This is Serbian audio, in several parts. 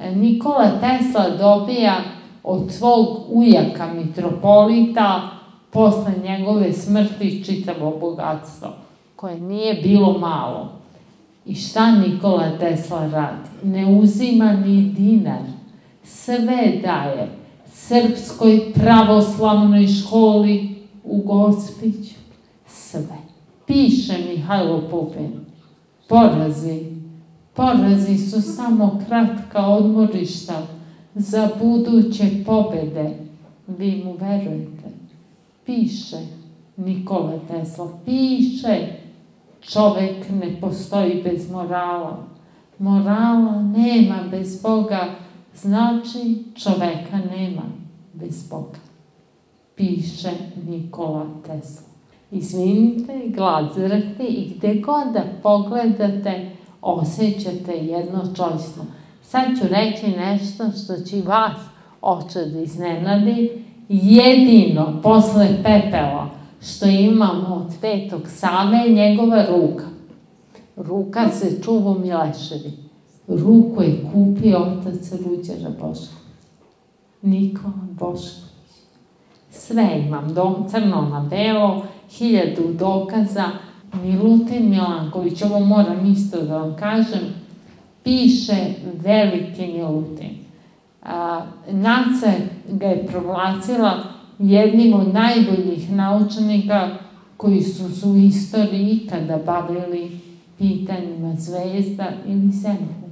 Nikola Tesla dobija od svog ujaka mitropolita posle njegove smrti čitavo bogatstvo, koje nije bilo malo. I šta Nikola Tesla radi? Ne uzima ni dinar. Sve daje Srpskoj pravoslavnoj školi u Gospiću. Sve. Piše Mihajlo Pupin. Porazi. Porazi su samo kratka odmorišta za buduće pobede. Vi mu verujete. Piše Nikola Tesla. Piše čovek ne postoji bez morala. Morala nema bez Boga, znači čoveka nema bez Boga. Piše Nikola Tesla. Izvinite, gladzirate i gde god da pogledate, osjećate jednočojstvo. Sad ću reći nešto što će vas oče da iznenadi. Jedino posle pepela što imamo od Svetog Save je njegova ruka. Ruka se čuva Mileševi. Ruku je kupio otac Ruđera Bošković. Nikola Bošković. Sve imam, do, crno na belo, hiljadu dokaza. Milutin Milanković, ovo moram isto da vam kažem, piše veliki Milutin. A, Naca ga je proglasila jednim od najboljih naučnika koji su se u istoriji ikada bavili pitanjima zvezda ili zemlje.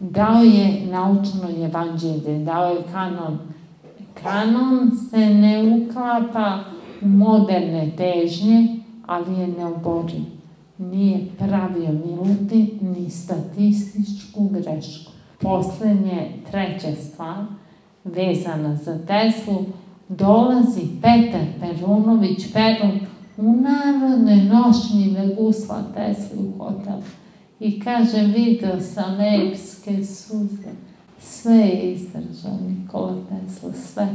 Dao je naučno evanđelje, dao je kanon. Kanon se ne uklapa u moderne težnje, ali je neoboriv. Nije pravio minuti ni statističku grešku. Poslednje, treća stvar, vezana za Teslu, dolazi Petar Perunović Perun u narodnoj nošnji da gusla Tesli u hotel i kaže video sam epske suze. Sve je izdržao Nikola Tesla, sve.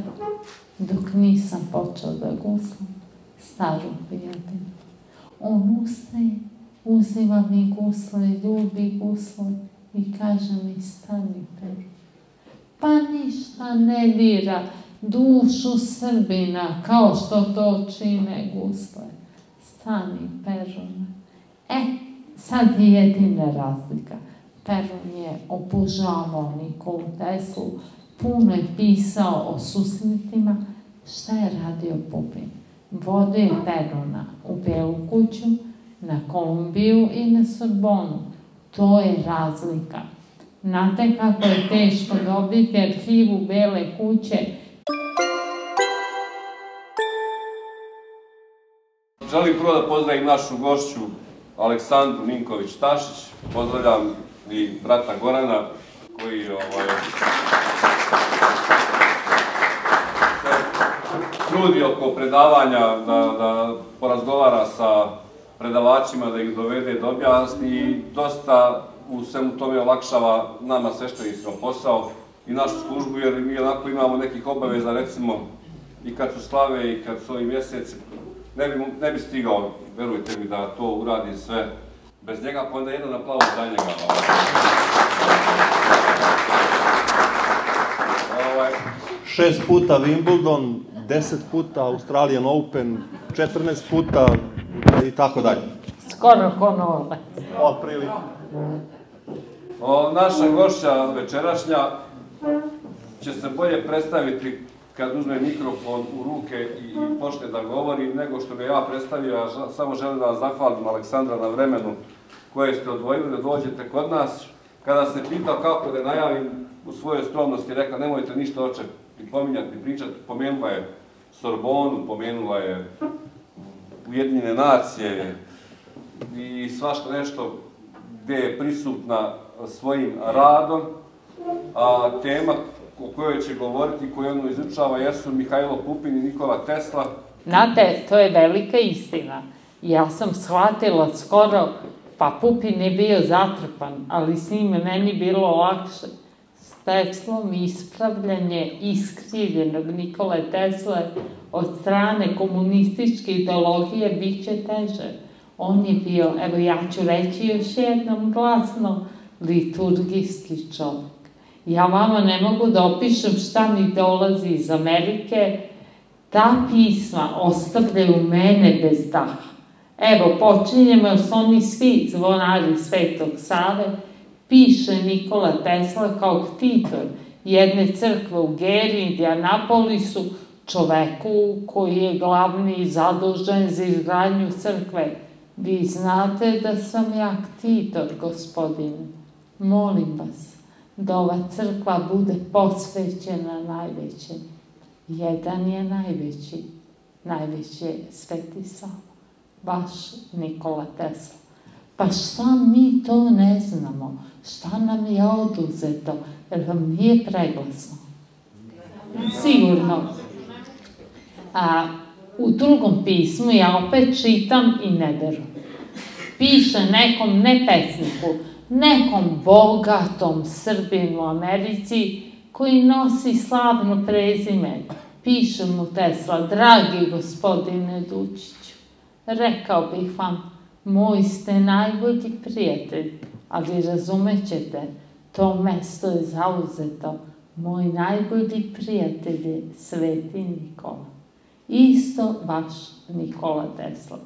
Dok nisam počeo da guslam staru prijatelju. On ustaje, uzima mi gusle, ljubi gusle i kaže mi stani Peru. Pa ništa ne dira dušu Srbina, kao što to čine gusle. Stani, Perun. E, sad je jedina razlika. Perun je opužavao Nikolu Teslu, puno je pisao o susretima. Šta je radio Pupin? Vodio je Peruna u Belu kuću, na Kolumbiju i na Sorbonu. To je razlika. Znate kako je teško dobiti arhivu Bele kuće Želim prvo da pozdravim našu gošću Aleksandru Ninković-Tašić. Pozdravljam i brata Gorana koji ovaj, trudi oko predavanja da, da porazgovara sa predavačima, da ih dovede do objasni i dosta u svemu tome olakšava nama sveštenicima posao i našu službu, jer mi onako imamo nekih obaveza, recimo, i kad su slave i kad su ovi mjeseci, ne bi, ne bi stigao, verujte mi, da to uradi sve bez njega, pa onda jedan aplauz za njega. Ovaj. Šest puta Wimbledon, deset puta Australian Open, 14 puta i tako dalje. Skoro ko nove. Otprilike. O, naša gošća večerašnja će se bolje predstaviti kad uzme mikrofon u ruke i, i počne da govori, nego što ga ja predstavio, ja samo želim da vas zahvalim Aleksandra na vremenu koje ste odvojili da dođete kod nas. Kada se pitao kako da najavim u svojoj skromnosti, rekla nemojte ništa oče i pominjati, i pričati, pomenula je Sorbonu, pomenula je Ujedinjene nacije i svašta nešto gde je prisutna svojim radom, a tema o kojoj će govoriti, koju ono izučava, jesu Mihajlo Pupin i Nikola Tesla. Znate, to je velika istina. Ja sam shvatila skoro, pa Pupin je bio zatrpan, ali s njim meni bilo lakše. Teslom ispravljanje iskrivljenog Nikole Tesle od strane komunističke ideologije bit će teže. On je bio, evo ja ću reći još jednom glasno, liturgijski čovjek Ja vama ne mogu da opišem šta mi dolazi iz Amerike, ta pisma ostavljaju mene bez daha. Evo, počinjemo, jer su oni svi zvonari Svetog Save, piše Nikola Tesla kao ktitor jedne crkve u Geri, Indianapolisu, čoveku koji je glavni zadužen za izgradnju crkve. Vi znate da sam ja ktitor, gospodine. Molim vas da ova crkva bude posvećena najvećem. Jedan je najveći, najveći je Sveti Sava, baš Nikola Tesla. Pa šta mi to ne znamo? Šta nam je oduzeto? Jer vam nije preglasno? Sigurno. A, u drugom pismu ja opet čitam i ne veru. Piše nekom ne pesniku, nekom bogatom Srbinu u Americi koji nosi slavno prezime. Piše mu Tesla, dragi gospodine Dučiću, rekao bih vam, moj ste najbolji prijatelj, a vi razumećete, to mesto je zauzeto. Moj najbolji prijatelj je Sveti Nikola. Isto baš Nikola Tesla.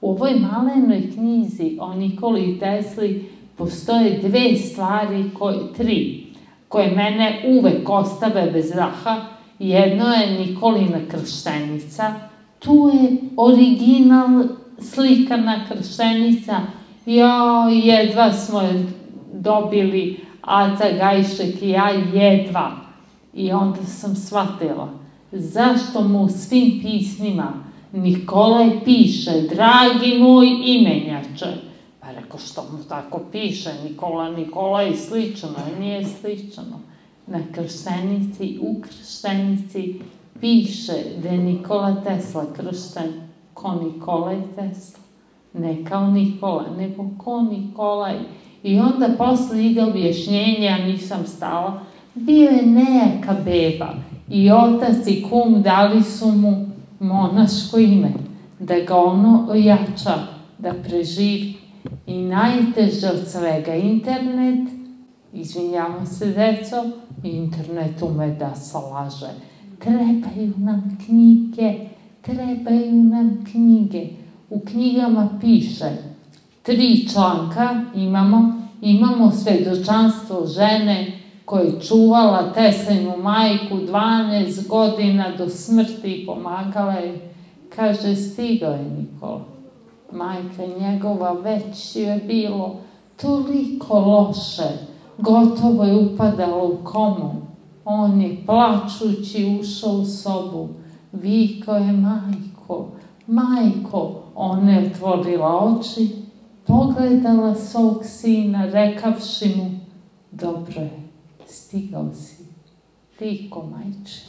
U ovoj malenoj knjizi o Nikoli Tesli postoje dve stvari, koje, tri, koje mene uvek ostave bez daha. Jedno je Nikolina krštenica, tu je original slikana krštenica, ja, jedva smo dobili Aca Gajšek i ja jedva. I onda sam shvatila zašto mu u svim pismima Nikolaj piše, dragi moj imenjače. Pa rekao, što mu tako piše, Nikola, Nikola i slično, i nije slično. Na krštenici, u krštenici piše da je Nikola Tesla kršten ko Nikolaj Tesla. Ne kao Nikola, nego ko Nikolaj. I onda posle ide objašnjenje, ja nisam stala, bio je nejaka beba i otac i kum dali su mu monaško ime, da ga ono ojača, da preživi. I najteže od svega, internet, izvinjamo se deco, internet ume da salaže. Trebaju nam knjige, trebaju nam knjige. U knjigama piše, tri članka imamo, imamo svedočanstvo žene koja je čuvala Teslinu majku 12 godina do smrti i pomagala je. Kaže, stigao je Nikola. Majka njegova već je bilo toliko loše, gotovo je upadalo u komu. On je plačući ušao u sobu, vikao je majko, majko, ona je otvorila oči, pogledala svog sina, rekavši mu, dobro je, stigao si, tiko majče.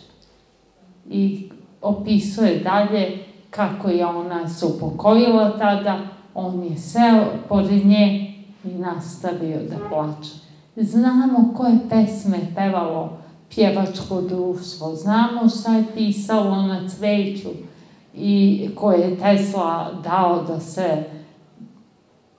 I opisuje dalje kako je ona se upokojila tada, on je seo pored nje i nastavio da plače. Znamo koje pesme pevalo pjevačko društvo, znamo šta je pisalo na cveću i koje je Tesla dao da se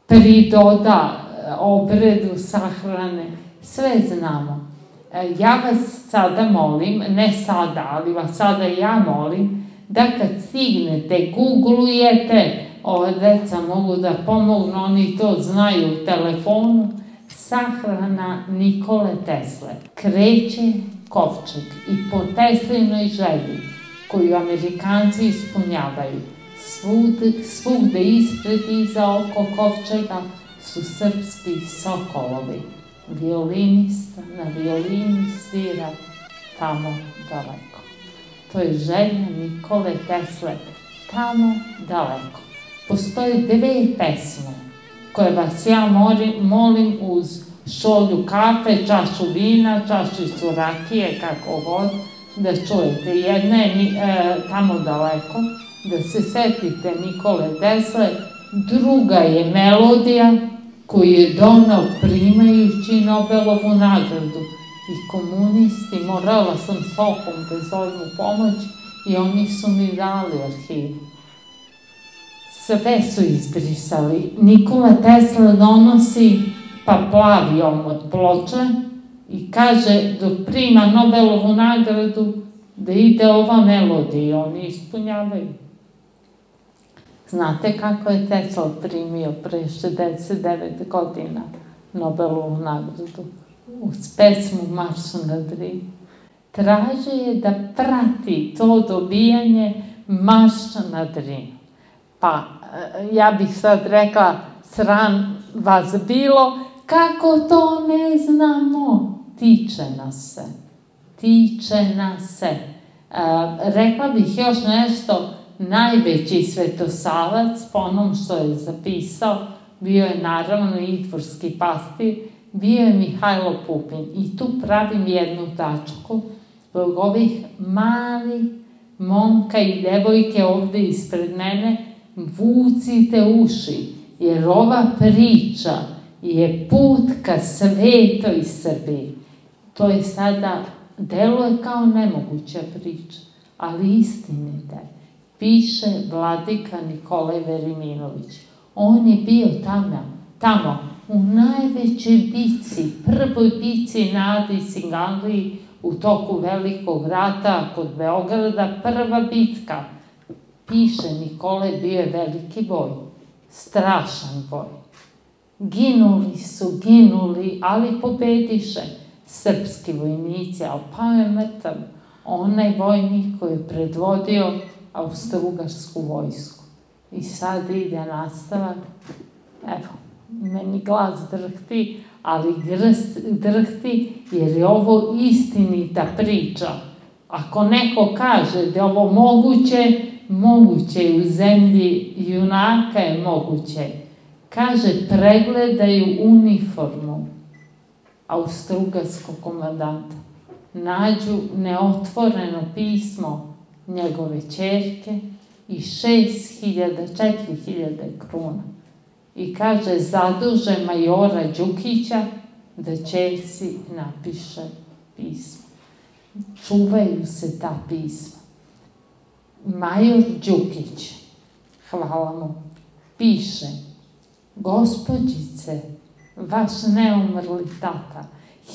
pridoda obredu sahrane, sve znamo. E, ja vas sada molim, ne sada, ali vas sada ja molim, da kad stignete, googlujete, ove deca mogu da pomognu, oni to znaju u telefonu, sahrana Nikole Tesle. Kreće kovčeg i po Teslinoj želji, koju Amerikanci ispunjavaju, svugde, svugde ispred i za oko kovčega su srpski sokolovi violinista na violini svira tamo daleko. To je želja Nikole Tesle, tamo daleko. Postoje dve pesme koje vas ja molim, molim uz šolju kafe, čašu vina, čašicu rakije, kako god, da čujete. Jedna je e, tamo daleko, da se setite Nikole Tesle, druga je melodija koji je donao primajući Nobelovu nagradu i komunisti, morala sam sokom da zovem pomoć i oni su mi dali arhiv. Sve su izbrisali. Nikola Tesla donosi pa plavi omot ploče i kaže dok prima Nobelovu nagradu da ide ova melodija, oni ispunjavaju. Znate kako je Tesla primio pre 69 godina Nobelovu nagradu? Uz pesmu Maršu na Dri. Traže je da prati to dobijanje Marša na Drinu. Pa, e, ja bih sad rekla, sran vas bilo, kako to ne znamo? Tiče nas se. Tiče nas se. E, rekla bih još nešto, najveći svetosavac, po onom što je zapisao, bio je naravno itvorski pastir, bio je Mihajlo Pupin. I tu pravim jednu tačku, zbog ovih malih momka i devojke ovde ispred mene, vucite uši, jer ova priča je put ka svetoj Srbiji. To je sada, deluje kao nemoguća priča, ali istinite. Piše vladika Nikolaj Veriminović. On je bio tamo, tamo, u najvećoj bici, prvoj bici na Adi u toku velikog rata kod Beograda, prva bitka. Piše Nikole, bio je veliki boj, strašan boj. Ginuli su, ginuli, ali pobediše srpski vojnici, ali pa je onaj vojnik koji je predvodio austrougarsku vojsku. I sad ide nastavak, evo, meni glas drhti, ali grst, drhti jer je ovo istinita priča. Ako neko kaže da je ovo moguće, moguće je u zemlji junaka je moguće. Kaže, pregledaju uniformu austrugarskog komandanta. Nađu neotvoreno pismo njegove čerke i 6000, 4000 kruna i kaže zaduže majora Đukića da Česi napiše pismo. Čuvaju se ta pisma. Major Đukić, hvala mu, piše Gospodjice, vaš neumrli tata,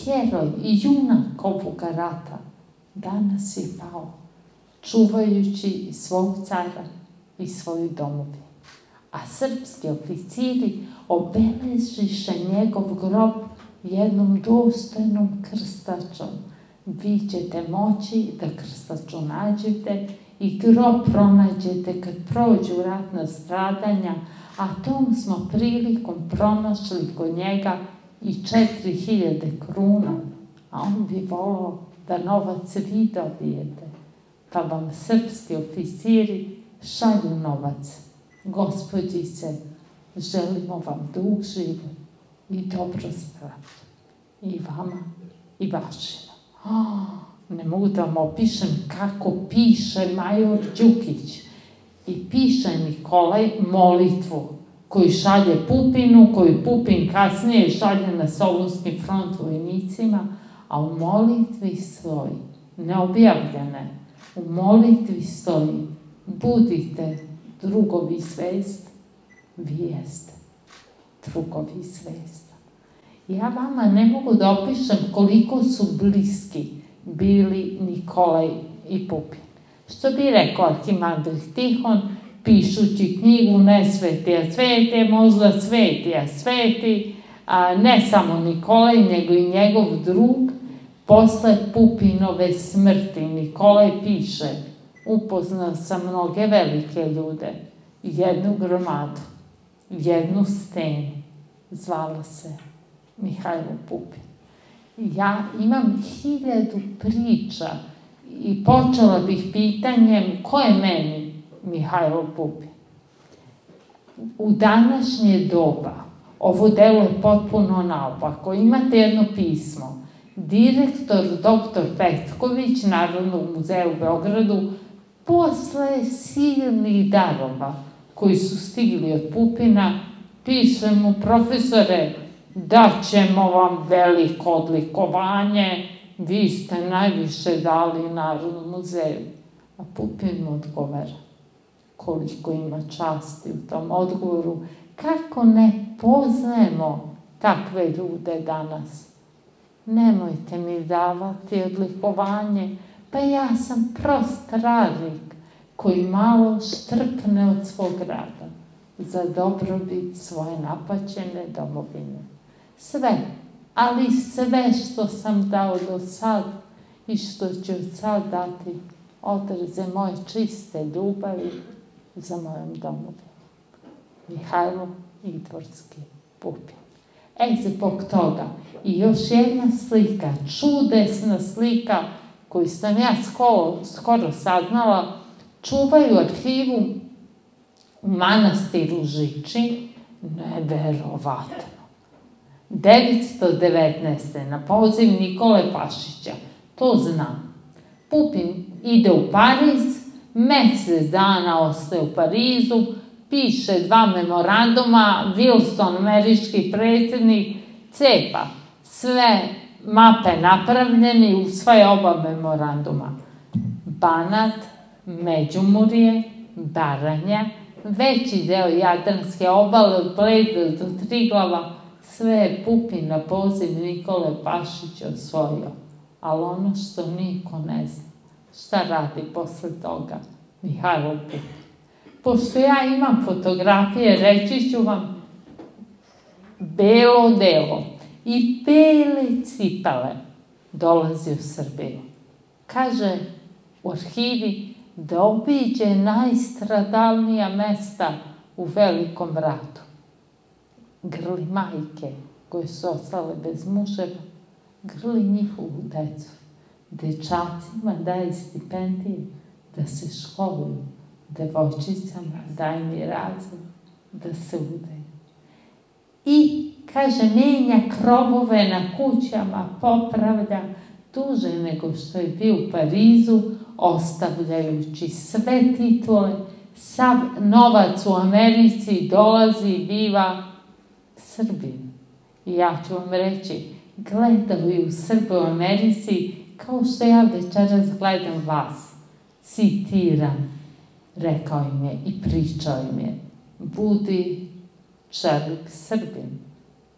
heroj i junak ovoga rata, danas je pao, čuvajući svog cara i svoju domovinu a srpski oficiri obeležiše njegov grob jednom dostojnom krstačom. Vi ćete moći da krstaču nađete i grob pronađete kad prođu ratna stradanja, a tom smo prilikom pronašli kod njega i 4000 kruna, a on bi volao da novac vi dobijete, pa vam srpski oficiri šalju novac Gospodice, želimo vam dug život i dobro zdravlje. I vama i vašima. Oh, ne mogu da vam opišem kako piše Major Đukić i piše Nikolaj molitvu koju šalje Pupinu, koju Pupin kasnije šalje na Solunski front vojnicima, a u molitvi stoji, neobjavljene, u molitvi stoji, budite drugovi svest, vi jeste drugovi svesta. Ja vama ne mogu da opišem koliko su bliski bili Nikolaj i Pupin. Što bi rekao Arhimandrih Tihon, pišući knjigu Ne sveti, a sveti, možda sveti, a sveti, a ne samo Nikolaj, nego i njegov drug, posle Pupinove smrti Nikolaj piše – upoznao sam mnoge velike ljude, jednu gromadu, jednu stenu, zvala se Mihajlo Pupin. Ja imam hiljadu priča i počela bih pitanjem ko je meni Mihajlo Pupin. U današnje doba ovo delo je potpuno naopako. Imate jedno pismo. Direktor dr. Petković Narodnog muzeja u Beogradu posle silnih darova koji su stigli od Pupina, piše mu, profesore, daćemo vam veliko odlikovanje, vi ste najviše dali Narodnom muzeju. A Pupin mu odgovara, koliko ima časti u tom odgovoru, kako ne poznajemo takve ljude danas. nemojte mi davati odlikovanje, pa ja sam prost radnik koji malo štrpne od svog rada za dobrobit svoje napaćene domovine. Sve, ali sve što sam dao do sad i što ću sad dati odreze moje čiste ljubavi za mojom domovinu. Mihajlo Idvorski Pupin. E, zbog toga. I još jedna slika, čudesna slika koju sam ja skoro, skoro saznala, čuvaju arhivu u manastiru Žiči, neverovatno. 919. na poziv Nikole Pašića, to znam. Pupin ide u Pariz, mesec dana ostaje u Parizu, piše dva memoranduma, Wilson, američki predsjednik, cepa sve mape napravljene i usvaja oba memoranduma. Banat, Međumurje, Baranja, veći deo Jadranske obale od Bleda do Triglava, sve je Pupin na poziv Nikole Pašića osvojio. Ali ono što niko ne zna, šta radi posle toga Mihajlo Pupin. Pošto ja imam fotografije, reći ću vam belo delo i bele cipale dolazi u Srbiju. Kaže u arhivi da obiđe najstradalnija mesta u velikom ratu. Grli majke koje su ostale bez muževa, grli njihovu decu. Dečacima daje stipendije da se školuju, devojčicama daje mi razlog da se udaju. I, kaže, menja krovove na kućama, popravlja, duže nego što je bio u Parizu, ostavljajući sve titule, sav novac u Americi dolazi i biva Srbin. Ja ću vam reći, gledaju Srbe u Americi kao što ja večeras gledam vas. Citiram, rekao im je i pričao im je, budi čelik Srbin,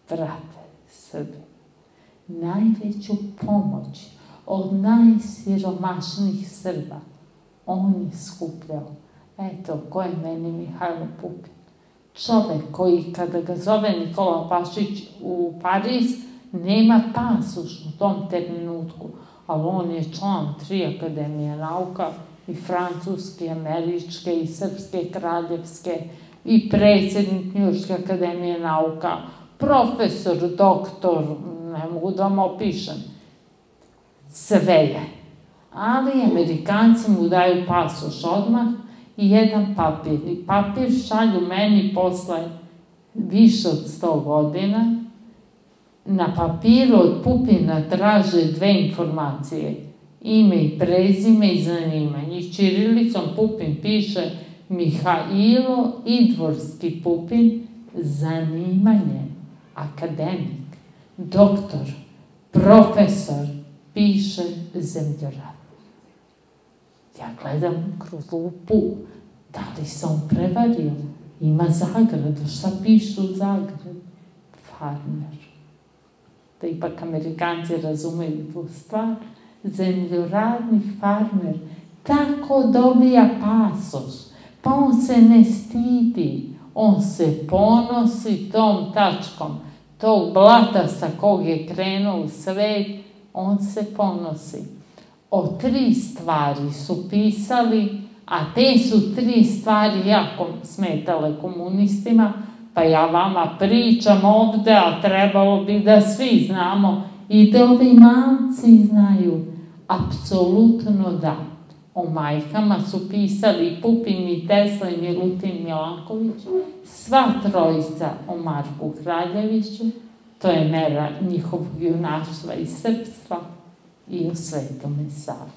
brate Srbin. Najveću pomoć od najsiromašnijih Srba on je skupljao. Eto, ko je meni Mihajlo Pupin? Čovek koji kada ga zove Nikola Pašić u Pariz, nema pasuš u tom trenutku, ali on je član tri akademije nauka, i francuske, američke, i srpske, kraljevske, i predsednik Njuške akademije nauka, profesor, doktor, ne mogu da vam opišem, sve je. Ali Amerikanci mu daju pasoš odmah i jedan papir. I papir šalju meni posle više od 100 godina. Na papiru od Pupina traže dve informacije. Ime i prezime i zanimanje. I Čirilicom Pupin piše Mihailo Idvorski Pupin, zanimanje, akademik, doktor, profesor, piše zemljorad. Ja gledam kroz lupu, da li se on prevario? Ima zagradu, šta piše u zagradu? Farmer. Da ipak Amerikanci razumeju tu stvar. Zemljoradni farmer tako dobija pasoš, pa on se ne stidi, on se ponosi tom tačkom, tog blata sa kog je krenuo u svet, on se ponosi. O tri stvari su pisali, a te su tri stvari jako smetale komunistima, pa ja vama pričam ovde, a trebalo bi da svi znamo i da ovi malci znaju. Apsolutno da. O majkama su pisali Pupin i Tesla i Milutin Milanković, sva trojica o Marku Kraljeviću, To je mera njihovog junaštva i srpstva i o Svetome Savi.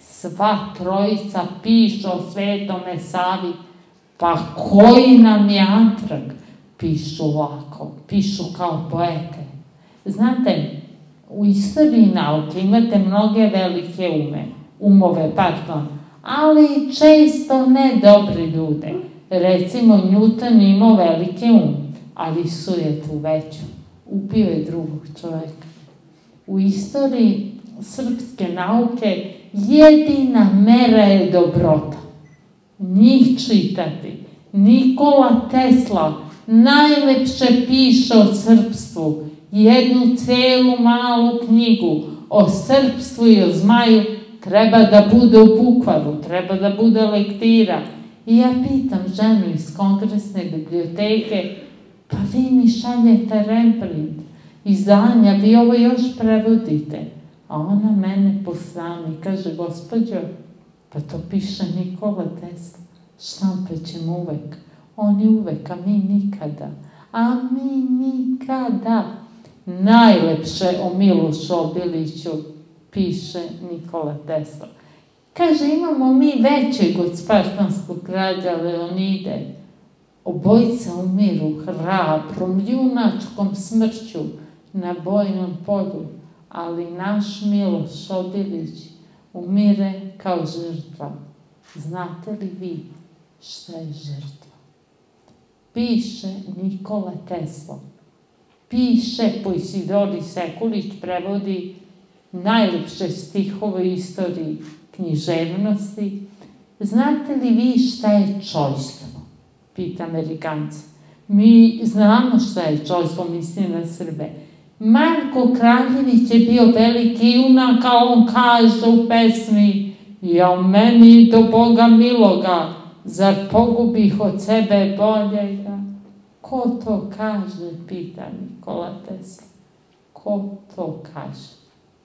Sva trojica piše o Svetome Savi, pa koji nam je antrag? Pišu ovako, pišu kao poete. Znate, u istoriji nauke imate mnoge velike ume, umove, pardon, ali često ne dobri ljude. Recimo, Newton imao velike um, ali su je tu veću ubio je drugog čoveka. U istoriji srpske nauke jedina mera je dobrota. Njih čitati. Nikola Tesla najlepše piše o srpstvu. Jednu celu malu knjigu o srpstvu i o zmaju treba da bude u bukvaru, treba da bude lektira. I ja pitam ženu iz kongresne biblioteke, pa vi mi šaljete reprint, izdanja, vi ovo još prevodite. A ona mene posrami, kaže, gospođo, pa to piše Nikola Tesla, štampe ćemo uvek. Oni uvek, a mi nikada. A mi nikada. Najlepše o Milošu Obiliću piše Nikola Tesla. Kaže, imamo mi većeg od spartanskog kralja Leonide. Obojica umiru hrabrom, junačkom smrću na bojnom polju, ali naš Miloš Obilić umire kao žrtva. Znate li vi šta je žrtva? Piše Nikola Tesla. Piše po Isidori Sekulić, prevodi najlepše stihove istoriji književnosti. Znate li vi šta je čojstvo? Pita Amerikanci. Mi znamo šta je čojstvo, mislim na Srbe. Marko Kraljević je bio veliki junak, a on kaže u pesmi Ja meni do Boga miloga, zar pogubih od sebe boljega? Ko to kaže, pita Nikola Tesla. Ko to kaže?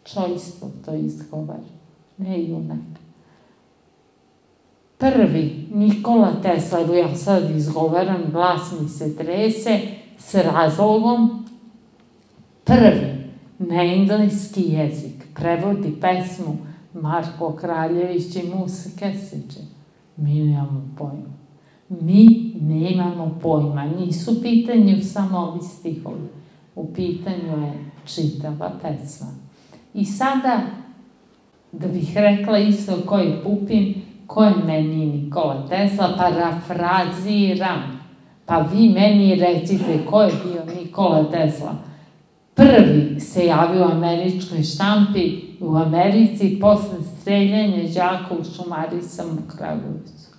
Čojstvo to izgovara, ne junak. Prvi, Nikola Tesla, ja sad izgovaram, glas mi se trese, s razlogom, prvi na engleski jezik prevodi pesmu Marko Kraljević i Musa Kesiće. Mi nemamo pojma. Mi nemamo pojma. Nisu u pitanju samo ovi stihovi. U pitanju je čitava pesma. I sada, da bih rekla isto ko je Pupin, ko je meni Nikola Tesla, parafraziram. Pa vi meni recite ko je bio Nikola Tesla. Prvi se javio u američkoj štampi u Americi posle streljanja đaka u šumaricama u Kragujevcu.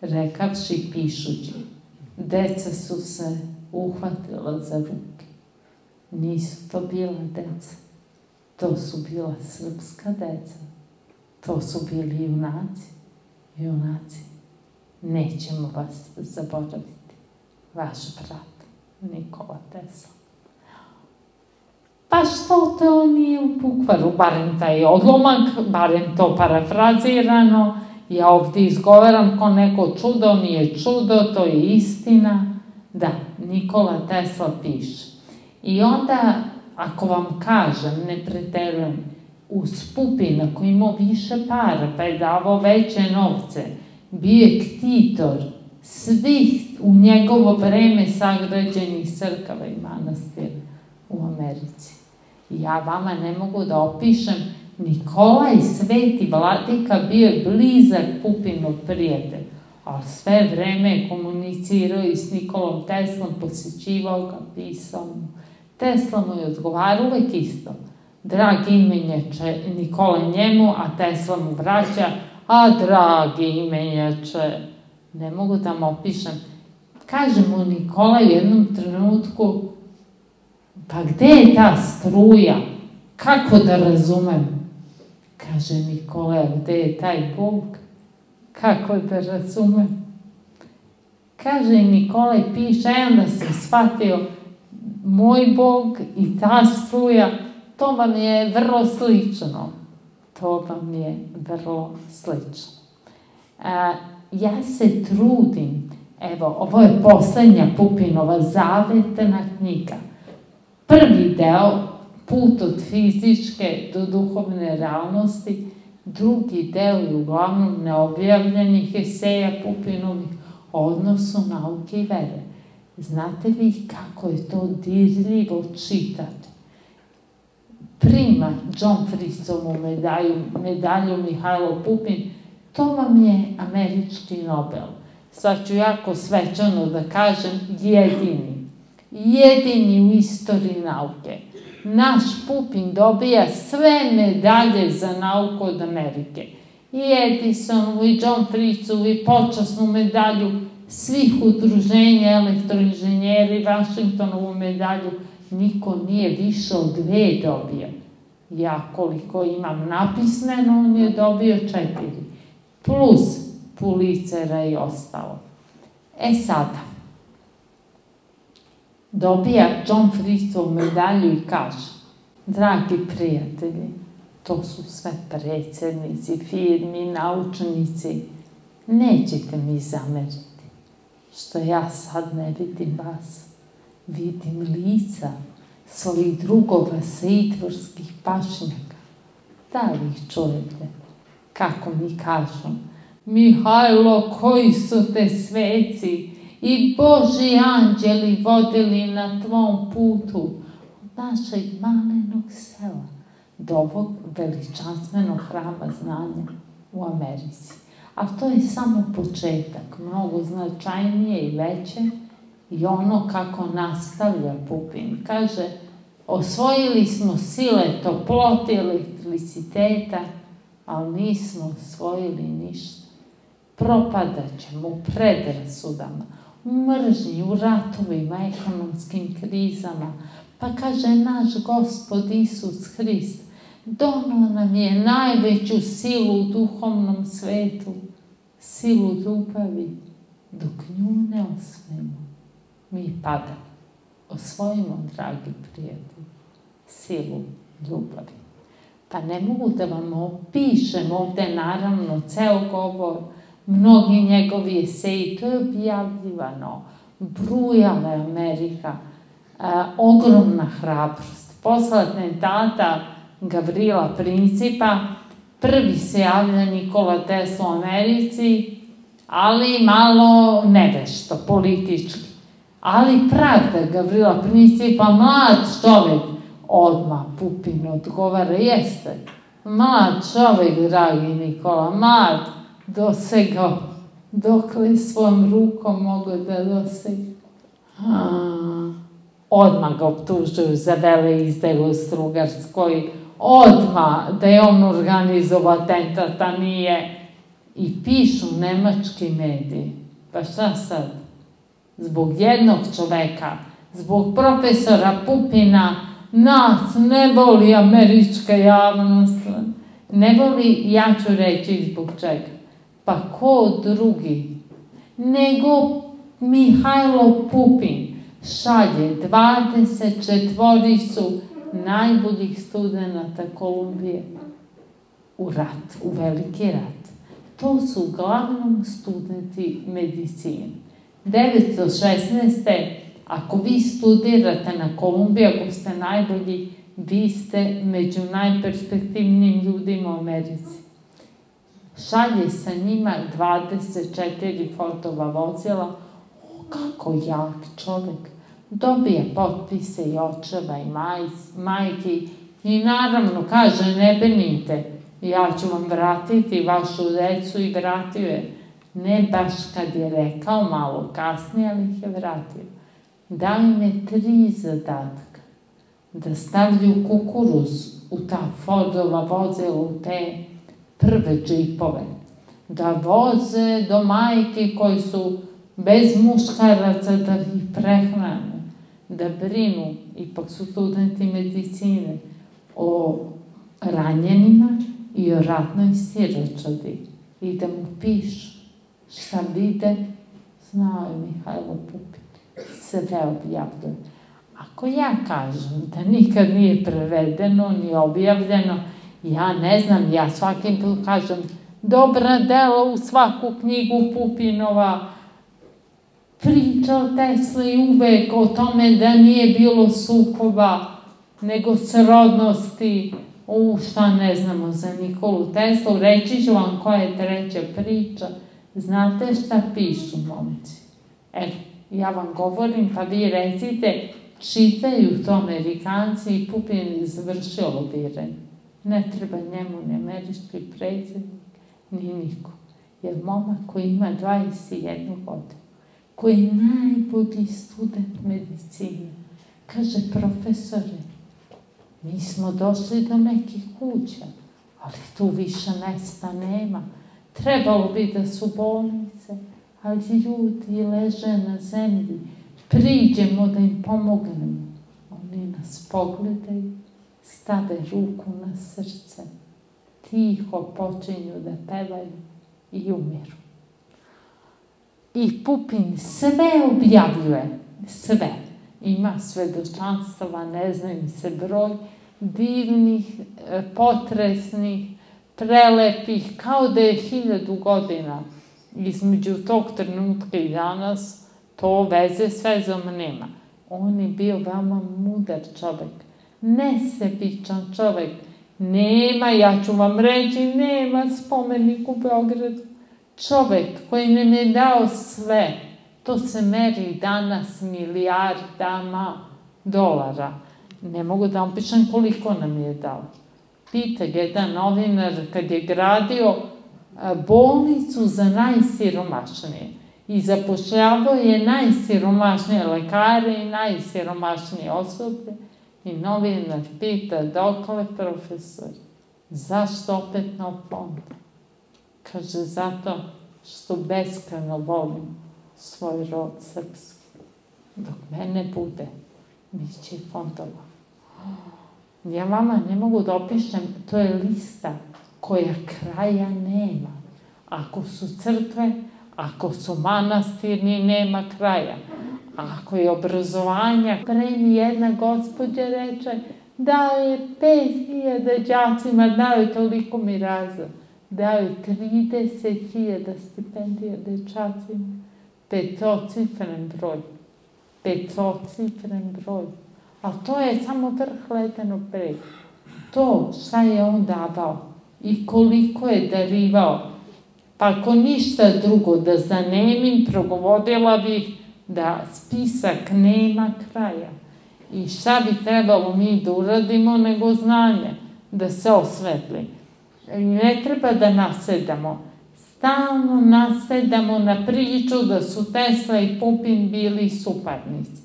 Rekavši pišući, deca su se uhvatila za ruke. Nisu to bila deca. To su bila srpska deca. To su bili junaci. Junaci, nećemo vas zaboraviti. Vaš brat, Nikola Tesla. Pa što to nije u bukvaru, barem taj odlomak, barem to parafrazirano, ja ovdje izgovaram ko neko čudo, nije čudo, to je istina. Da, Nikola Tesla piše. I onda, ako vam kažem, ne preterujem, uz Pupina koji imao više para, pa je davao veće novce, bio je ktitor svih u njegovo vreme sagrađenih crkava i manastira u Americi. Ja vama ne mogu da opišem, Nikolaj Sveti Vladika bio je blizak Pupinov prijatelj, ali sve vreme je komunicirao i s Nikolom Teslom, posjećivao ga, pisao mu. Tesla mu je odgovarao uvek isto. Dragi imenjače Nikola njemu, a Tesla mu vraća, a dragi imenjače, ne mogu da mu opišem. Kaže mu Nikola u jednom trenutku, Pa gde je ta struja? Kako da razumem? Kaže Nikola, gde je taj Bog? Kako da razumem? Kaže Nikolaj, piše, e onda sam shvatio, moj Bog i ta struja, to vam je vrlo slično. To vam je vrlo slično. A, ja se trudim, evo, ovo je poslednja Pupinova zavetna knjiga. Prvi deo, put od fizičke do duhovne realnosti, drugi deo je uglavnom neobjavljenih eseja Pupinovih o odnosu nauke i vere. Znate vi kako je to dirljivo čitati? Prima John Fricovu medalju, medalju Mihajlo Pupin, to vam je američki Nobel. Sad ću jako svečano da kažem jedini jedini u istoriji nauke. naš Pupin dobija sve medalje za nauku od Amerike. I Edisonovu, i John Fritzu, i počasnu medalju svih udruženja elektroinženjeri, Washingtonovu medalju, niko nije više od dve dobio. Ja koliko imam napismeno, on je dobio četiri. Plus Pulicera i ostalo. E sada, dobija John Fritzov medalju i kaže, dragi prijatelji, to su sve predsednici, firmi, naučnici, nećete mi zameriti što ja sad ne vidim vas. Vidim lica svojih drugova sa itvorskih pašnjaka. Da li ih čujete? Kako mi kažu? Mihajlo, koji su te sveci i Boži anđeli vodili na tvom putu od našeg malenog sela do ovog veličanstvenog hrama znanja u Americi. A to je samo početak, mnogo značajnije i veće i ono kako nastavlja Pupin. Kaže, osvojili smo sile toplote elektriciteta, ali nismo osvojili ništa. Propadat ćemo u predrasudama, mržnji, u ratovima, ekonomskim krizama. Pa kaže naš gospod Isus Hrist, donao nam je najveću silu u duhovnom svetu, silu ljubavi, dok nju ne osvojimo, mi padamo. Osvojimo, dragi prijatelji, silu ljubavi. Pa ne mogu da vam opišem ovde, naravno, ceo govor, mnogi njegovi eseji, to je objavljivano, brujala je Amerika, a, ogromna hrabrost. Posle atentata Gavrila Principa, prvi se javlja Nikola Tesla u Americi, ali malo nevešto, politički. Ali pravda Gavrila Principa, mlad čovek, odmah Pupin odgovara, jeste, mlad čovek, dragi Nikola, mlad, dosegao, dokle svojom rukom mogu da dosegne. Odmah ga optužuju za vele izdaju Strugarskoj, odmah da je on organizovao atentat, a nije. I pišu nemački mediji. Pa šta sad? Zbog jednog čoveka, zbog profesora Pupina, nas ne voli američka javnost. Ne voli, ja ću reći zbog čega. Pa ko drugi? Nego Mihajlo Pupin šalje 24 najboljih studenta Kolumbije u rat, u veliki rat. To su uglavnom studenti medicine. 916. Ako vi studirate na Kolumbiji, ako ste najbolji, vi ste među najperspektivnijim ljudima u Americi. Šalje sa njima 24 fotova vozila. O, kako jak čovek dobije potpise i očeva i maj, majki i naravno kaže ne benite, ja ću vam vratiti vašu decu i vratio je. Ne baš kad je rekao malo kasnije, ali ih je vratio. Dao im je tri zadatka. Da stavlju kukuruz u ta Fordova vozila, u te prve džipove. Da voze do majke koji su bez muškaraca da ih prehrane da brinu, ipak su studenti medicine, o ranjenima i o ratnoj siročadi i da mu pišu šta vide, znao je Mihajlo Pupin, sve objavljuje. Ako ja kažem da nikad nije prevedeno ni objavljeno, ja ne znam, ja svakim put kažem dobra dela u svaku knjigu Pupinova, priča o Tesli uvek o tome da nije bilo sukoba, nego srodnosti, u šta ne znamo za Nikolu Teslu, reći ću vam koja je treća priča. Znate šta pišu momci? Evo, ja vam govorim, pa vi recite, čitaju to Amerikanci i Pupin završio lobiranje. Ne treba njemu ni američki predsjednik, ni niko. Jer momak koji ima 21 godinu, koji je najbolji student medicine. Kaže, profesore, Mi smo došli do nekih kuća, ali tu više mesta nema. Trebalo bi da su bolnice, ali ljudi leže na zemlji. Priđemo da im pomognemo. Oni nas pogledaju, stave ruku na srce, tiho počinju da pevaju i umiru. I Pupin sve objavljuje, sve. Ima svedočanstava, ne znam se broj, divnih, e, potresnih, prelepih, kao da je hiljadu godina između tog trenutka i danas, to veze s vezom nema. On je bio veoma mudar čovek, nesebičan čovek. Nema, ja ću vam reći, nema spomenik u Beogradu. Čovek koji nam je dao sve, to se meri danas milijardama dolara. Ne mogu da opišem koliko nam je dao. Pita jedan novinar kad je gradio bolnicu za najsiromašnije i zapošljavao je najsiromašnije lekare i najsiromašnije osobe i novinar pita dokle profesor, zašto opet na fond? Kaže, zato što beskreno volim svoj rod srpski. Dok mene bude, bit će fondova. Ja vama ne mogu da opišem, to je lista koja kraja nema. Ako su crkve, ako su manastirni, nema kraja. Ako je obrazovanja, pre mi jedna gospođa reče, dao je 5000 džacima, dao toliko mi razlog. Dao je 30.000 stipendija dečacima. Petocifren broj. Petocifren broj. A to je samo vrh ledenog brega. To šta je on davao i koliko je darivao. Pa ako ništa drugo da zanemim, progovodila bih da spisak nema kraja. I šta bi trebalo mi da uradimo nego znanje, da se osvetli. Ne treba da nasedamo. Stalno nasedamo na priču da su Tesla i Pupin bili suparnici.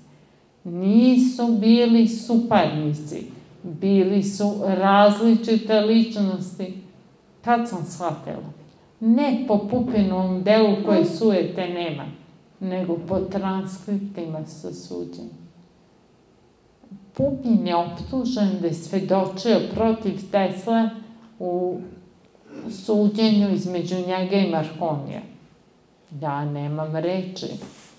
Nisu bili suparnici. Bili su različite ličnosti. Kad sam shvatila? Ne po Pupinovom delu koje sujete nema, nego po transkriptima sa suđenja. Pupin je optužen da je svedočio protiv Tesla u suđenju između njega i Markonija. Ja nemam reči.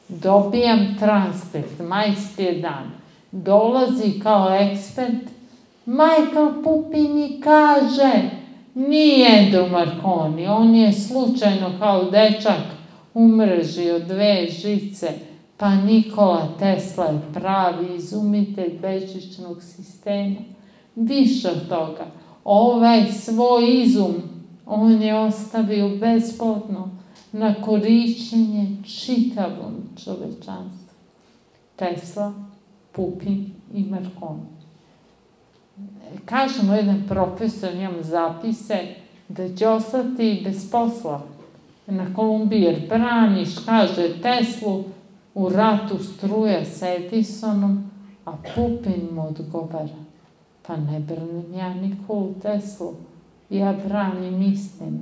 Dobijam transkript, majski je dan. Dolazi kao ekspert, Michael Pupini kaže, nije do Marconi, on je slučajno kao dečak umrežio dve žice, pa Nikola Tesla je pravi izumitelj bežičnog sistema. Više od toga, ovaj svoj izum on je ostavio besplatno na korišćenje čitavom čovečanstvu. Tesla, Pupin i Marconi. Kažemo jedan profesor, imam zapise, da će ostati bez posla na Kolumbiji, jer braniš, kaže Teslu, u ratu struja sa Edisonom, a Pupin mu odgovara. Pa ne branim ja Nikolu Teslu, ja branim istinu,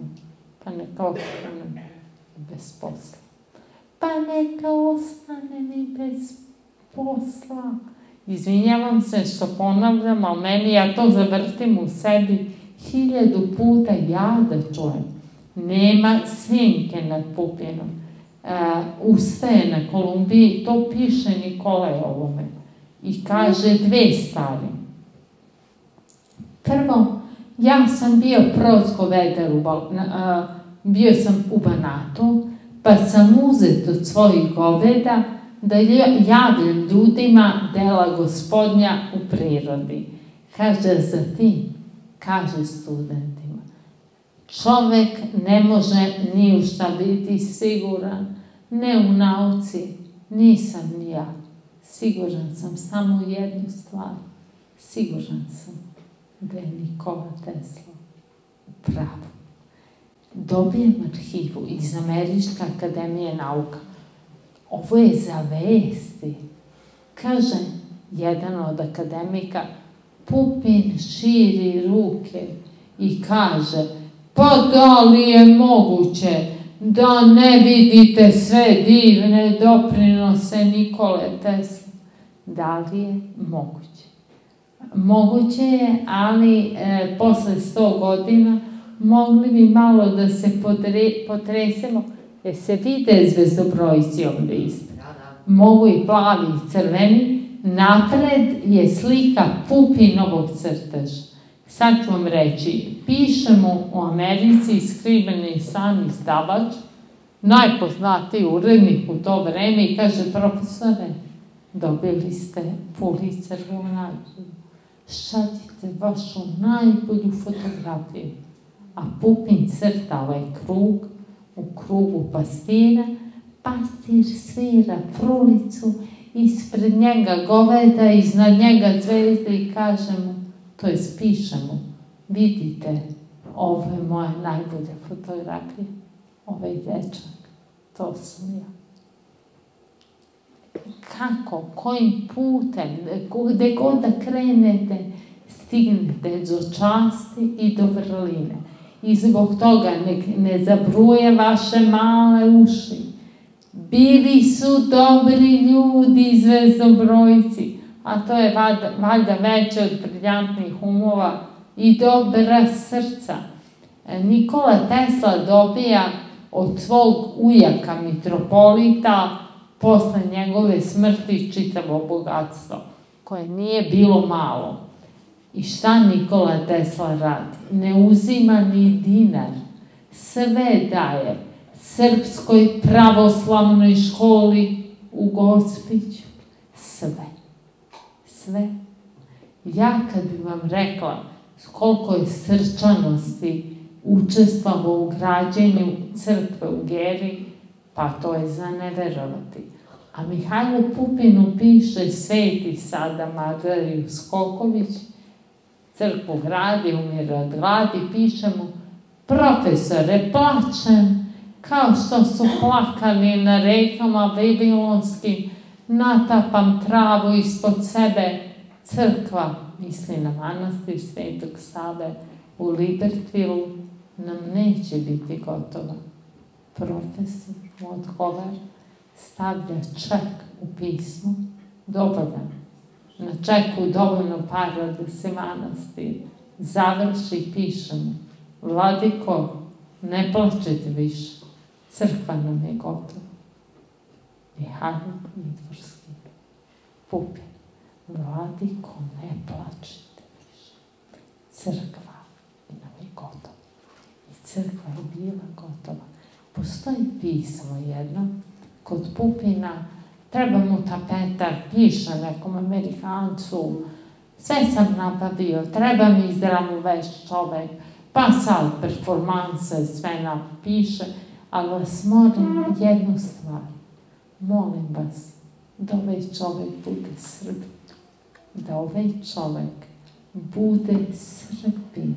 pa neka ostane bez posla. Pa neka ostane mi bez posla. Izvinjavam se što ponavljam, ali meni ja to zavrtim u sebi hiljadu puta ja da čujem. Nema svinke nad Pupinom. Uh, ustaje na Kolumbiji, to piše Nikolaj ovome. I kaže dve stvari. Prvo, ja sam bio u, uh, bio sam u Banatu, pa sam uzet od svojih goveda da javljam ljudima dela gospodnja u prirodi. Kaže za ti, kaže studentima, čovek ne može ni u šta biti siguran, ne u nauci, nisam ni ja. Siguran sam samo u jednu stvar. Siguran sam da je Nikola Tesla u pravu. Dobijem arhivu iz Američke akademije nauka ovo je za vesti. Kaže jedan od akademika, Pupin širi ruke i kaže, pa da li je moguće da ne vidite sve divne doprinose Nikole Tesla? Da li je moguće? Moguće je, ali e, posle sto godina mogli bi malo da se podre, potresemo, jer se vide zvezdobrojci ovde ispred. Da, da. Mogu i plavi i crveni, napred je slika Pupinovog crteža. Sad ću vam reći, pišemo u Americi skriveni sam izdavač, najpoznatiji urednik u to vreme i kaže, profesore, dobili ste Pulitzerovu nagradu. Šaljite vašu najbolju fotografiju. A Pupin crta ovaj krug, u krugu pastira, pastir svira frulicu, ispred njega goveda, iznad njega zvezde i kaže mu, to je spišemo, vidite, ovo je moja najbolja fotografija, ovaj dečak, to sam ja. Kako, kojim putem, gde god da krenete, stignete do časti i do vrline. I zbog toga nek ne zabruje vaše male uši. Bili su dobri ljudi, zvezdobrojci, a to je valjda, valjda veće od briljantnih umova i dobra srca. E, Nikola Tesla dobija od svog ujaka mitropolita posle njegove smrti čitavo bogatstvo, koje nije bilo malo. I šta Nikola Tesla radi? Ne uzima ni dinar, sve daje Srpskoj pravoslavnoj školi u Gospiću, sve sve. Ja kad bi vam rekla koliko je srčanosti učestvalo u građenju crkve u Geri, pa to je za neverovati. A Mihajlo Pupinu piše sveti sada Magariju Skoković, crkvu gradi, umire od gladi, piše mu, profesore, plačem, kao što su plakali na rekama Babilonskim, natapam travu ispod sebe, crkva, misli na manastir Svetog Save u Libertvilu, nam neće biti gotova. Profesor mu odgovar, stavlja ček u pismu, dovoljan. Na čeku dovoljno para da se manastir završi i piše mu, Vladiko, ne plačete više, crkva nam je gotova. Mihajlo Midvorski, Pupin, Vladiko, ne plačite više. Crkva nam je gotova. I crkva je bila gotova. Postoji pismo jedno kod Pupina, treba mu tapetar, piše nekom Amerikancu, sve sam nabavio, treba mi zdravu veš čovek, pa sad performanse, sve napiše, ali vas molim jednu stvar molim vas da ovaj čovek bude Srbin, da ovaj čovek bude Srbin.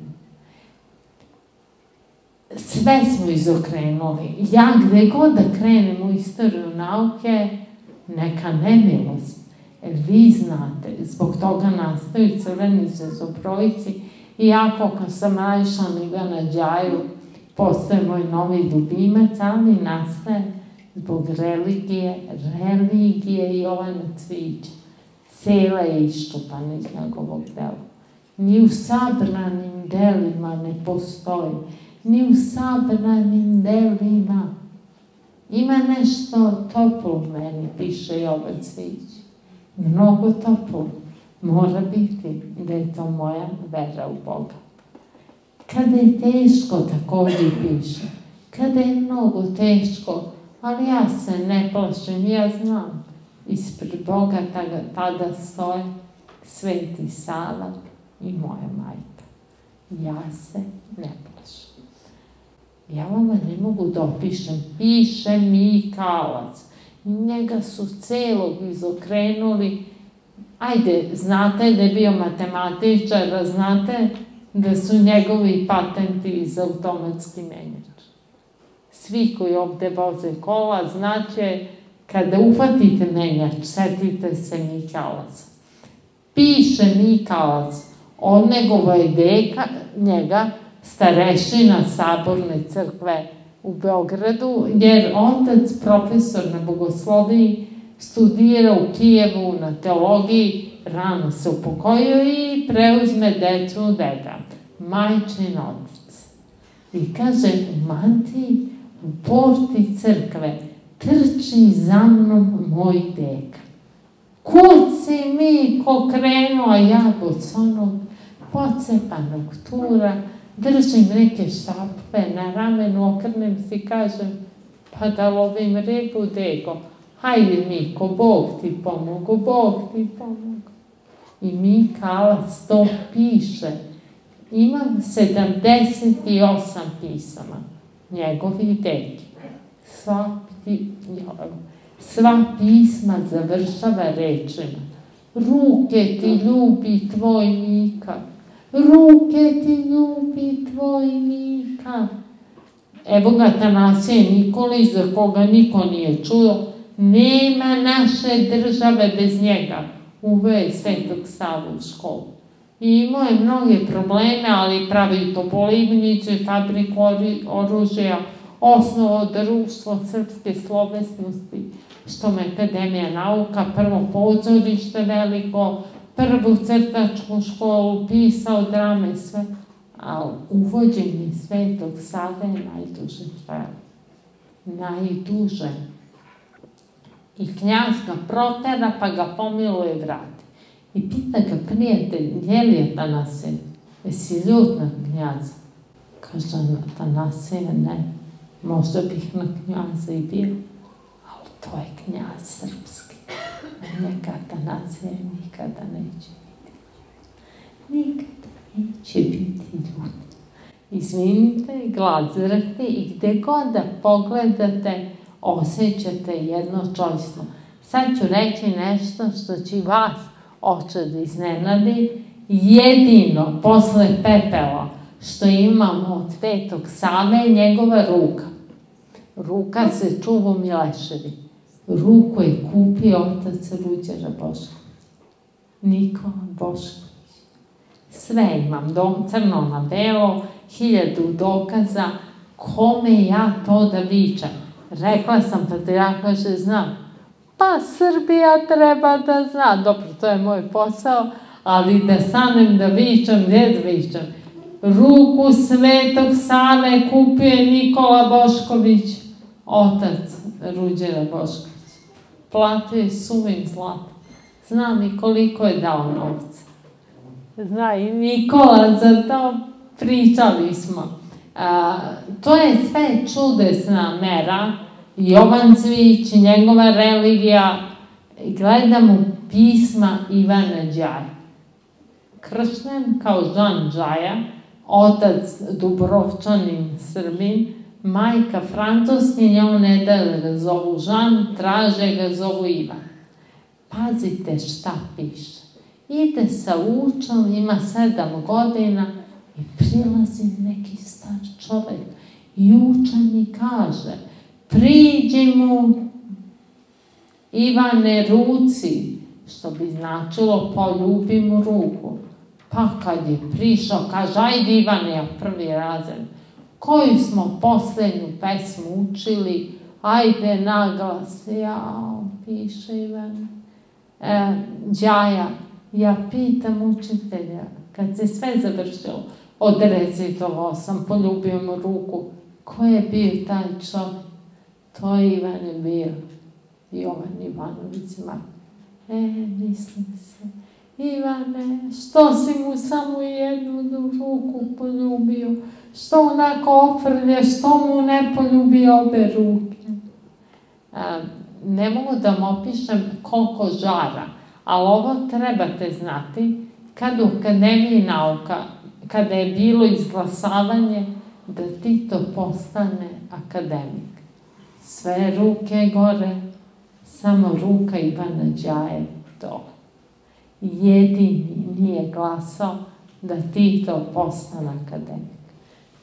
Sve smo izokrenuli. Ja gde god da krenem u istoriju nauke, neka nemilost. Jer vi znate, zbog toga nastaju crveni zezobrojici i ja koliko sam naišla mi ga na džaju, postoje moj novi ljubimac, ali nastaje zbog religije, religije Jovana Cvića. Cela je iščupana iz njegovog dela. Ni u sabranim delima ne postoji. Ni u sabranim delima. Ima nešto toplo u meni, piše Jovan Cvić. Mnogo toplo. Mora biti da je to moja vera u Boga. Kada je teško, takođe piše. Kada je mnogo teško, ali ja se ne plašim, ja znam. Ispred Boga tada, tada stoje Sveti Sava i moja majka. Ja se ne plašim. Ja vam ne mogu da opišem. Piše Mikalac. Njega su celog izokrenuli. Ajde, znate da je bio matematičar, znate da su njegovi patenti iz automatski menjač svi koji ovde voze kola, znaće kada uhvatite menjač, setite se Mikalac. Piše Mikalac od njegova je deka, njega, starešina Saborne crkve u Beogradu, jer otac, profesor na bogosloviji, studira u Kijevu na teologiji, rano se upokojio i preuzme decu deda, majčin otac. I kaže, u mantiji, u porti crkve, trči za mnom moj deka. Kud si mi ko krenuo, ja boconog, pocepanog tura, držim neke šapve na ramenu, okrnem se i kažem, pa da lovim ribu, dego, hajde Miko, Bog ti pomogu, Bog ti pomogu. I Mikalac to piše. Imam 78 pisama, njegovi deki. Sva, sva pisma završava rečima. Ruke ti ljubi tvoj Mika, ruke ti ljubi tvoj Mika. Evo ga Tanasije Nikolić, za koga niko nije čuo, nema naše države bez njega. Uveo je Svetog Savu u školu. I imao je mnoge probleme, ali pravi topolivnicu i fabriku oružja, osnovo društvo srpske slovesnosti, što me Akademija nauka, prvo pozorište veliko, prvu crtačku školu, pisao drame, sve. A uvođenje Svetog Save je najduže trajalo. Najduže. I knjaz ga protera, pa ga pomiluje i vrati. I pita ga prijatelj, je li je Tanasije? Jesi ljut na knjaza? Kaže Tanasije, ne. Možda bih na knjaza i bio. Ali to je knjaz srpski. Neka Tanasije nikada neće biti. Nikada neće biti ljut. Izvinite, gladzirate i gde god da pogledate, osjećate jedno čojstvo. Sad ću reći nešto što će vas oče da iznenadi. Jedino posle pepela što imamo od Svetog Save je njegova ruka. Ruka se čuva u Mileševi. Ruku je kupio otac Ruđera Bošković. Nikola Bošković. Sve imam, do, crno na belo, hiljadu dokaza, kome ja to da vičam. Rekla sam, pa te ja kaže, znam. Pa Srbija treba da zna. Dobro, to je moj posao, ali da sanem da vičam, gdje da vičam? Ruku Svetog Save kupio Nikola Bošković, otac Ruđera Bošković. Platio je suvim zlatom. Znam i koliko je dao novca. Zna i Nikola, za to pričali smo. To je sve čudesna mera. Jovan Cvić, njegova religija, gledamo pisma Ivana Đaja. Kršten kao Žan Đaja, otac Dubrovčanin Srbin, majka francuskinja, on ne da ga zovu Žan, traže ga zovu Ivan. Pazite šta piše. Ide sa učom, ima sedam godina i prilazi neki star čovek i učan mi kaže priđi mu Ivane ruci, što bi značilo poljubi mu ruku. Pa kad je prišao, kaže, ajde Ivane, ja prvi razred, koju smo poslednju pesmu učili, ajde naglas, ja, piše Ivan, e, Đaja, ja pitam učitelja, kad se sve završilo, odrecitovao sam, poljubio mu ruku, ko je bio taj čovjek? To je Ivan je bio, Jovan Ivanović Mar. E, mislim se, Ivane, što si mu samo jednu ruku poljubio? Što onako ofrlje, što mu ne poljubi obe ruke? A, ne mogu da mu opišem koliko žara, ali ovo trebate znati, kad u Akademiji nauka, kada je bilo izglasavanje da Tito postane akademik. Sve ruke gore, samo ruka Ivana Đaje dole. Jedini nije glasao da Tito postane akademik.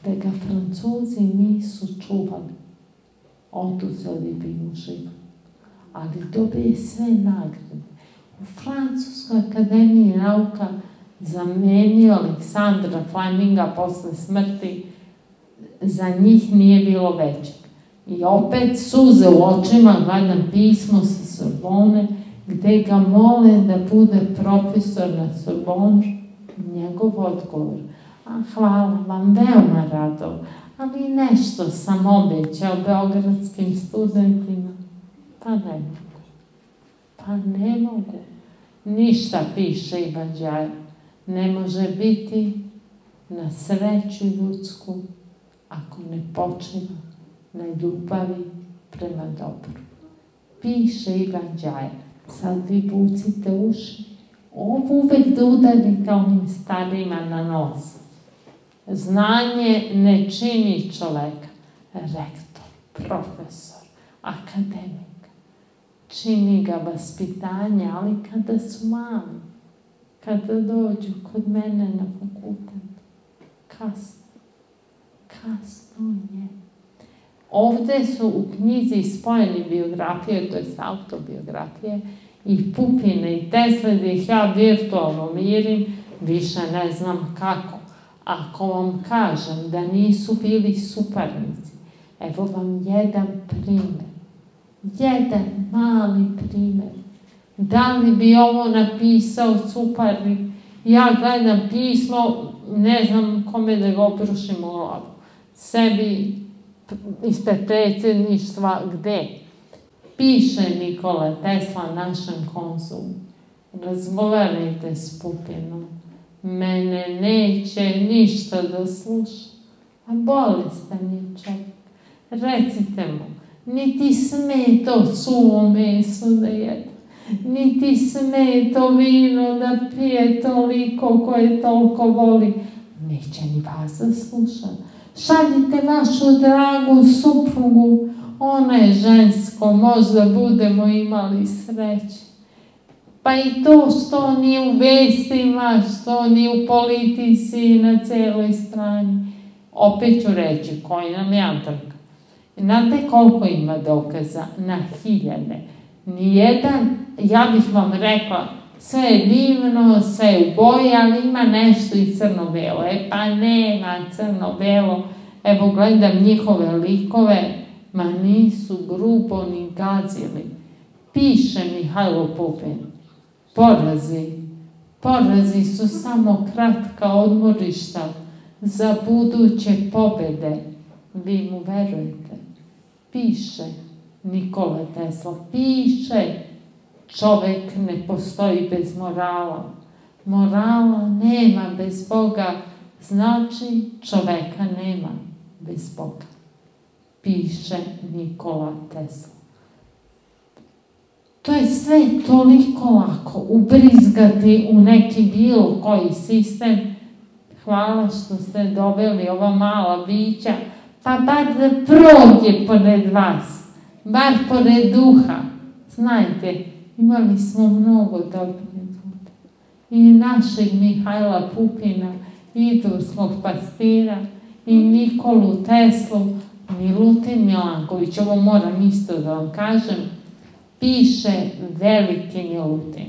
Da ga Francuzi nisu čuvali, oduzeli bi mu život. Ali dobije sve nagrade. U Francuskoj akademiji nauka zamenio Aleksandra Fleminga posle smrti, za njih nije bilo većeg. I opet suze u očima, gledam pismo sa Sorbone, gde ga mole da bude profesor na Sorbonu, njegov odgovor. A hvala vam, veoma rado, ali nešto sam obećao beogradskim studentima. Pa ne mogu. Pa ne mogu. Ništa piše Ivan Đaja. Ne može biti na sreću ljudsku ako ne počiva na ljubavi prema dobru. Piše Ivan Đaja. Sad vi bucite uši. Ovo uvek da udarite onim starima na nos. Znanje ne čini čoveka. Rektor, profesor, akademik. Čini ga vaspitanje, ali kada su mali, kada dođu kod mene na fakultet, kasno, kasno je. Ovde su u knjizi spojeni biografije, to je autobiografije, i Pupine i Tesle, da ih ja virtualno mirim, više ne znam kako. Ako vam kažem da nisu bili suparnici, evo vam jedan primer. Jedan mali primer. Da li bi ovo napisao suparnik? Ja gledam pismo, ne znam kome da ga oprušim u glavu. Sebi ispred predsjedništva gde? Piše Nikola Tesla našem konzulu. Razgovarajte s Pupinom. Mene neće ništa da sluša. A bolestan je čovjek. Recite mu, niti sme to suvo meso da jede. Niti sme to vino da pije toliko koje toliko voli. Neće ni vas da sluša. Šaljite vašu dragu suprugu. Ona je žensko, možda budemo imali sreće. Pa i to što ni u vestima, što ni u politici na celoj strani. Opet ću reći, koji nam je Antarka. Znate koliko ima dokaza? Na hiljade. Nijedan, ja bih vam rekla, sve je divno, sve je u boji, ali ima nešto i crno-belo. E pa nema crno-belo. Evo gledam njihove likove, ma nisu grubo ni gazili. Piše Mihajlo Pupin Porazi. Porazi su samo kratka odmorišta za buduće pobede. Vi mu verujete. Piše Nikola Tesla. Piše čovek ne postoji bez morala. Morala nema bez Boga, znači čoveka nema bez Boga. Piše Nikola Tesla. To je sve toliko lako ubrizgati u neki bilo koji sistem. Hvala što ste doveli ova mala bića, pa bar da prođe pored vas, bar pored duha. Znajte, imali smo mnogo dobrih ljudi. I našeg Mihajla Pupina, i turskog pastira, i Nikolu Teslu, Milutin Milanković. Ovo moram isto da vam kažem, piše veliki Milutin.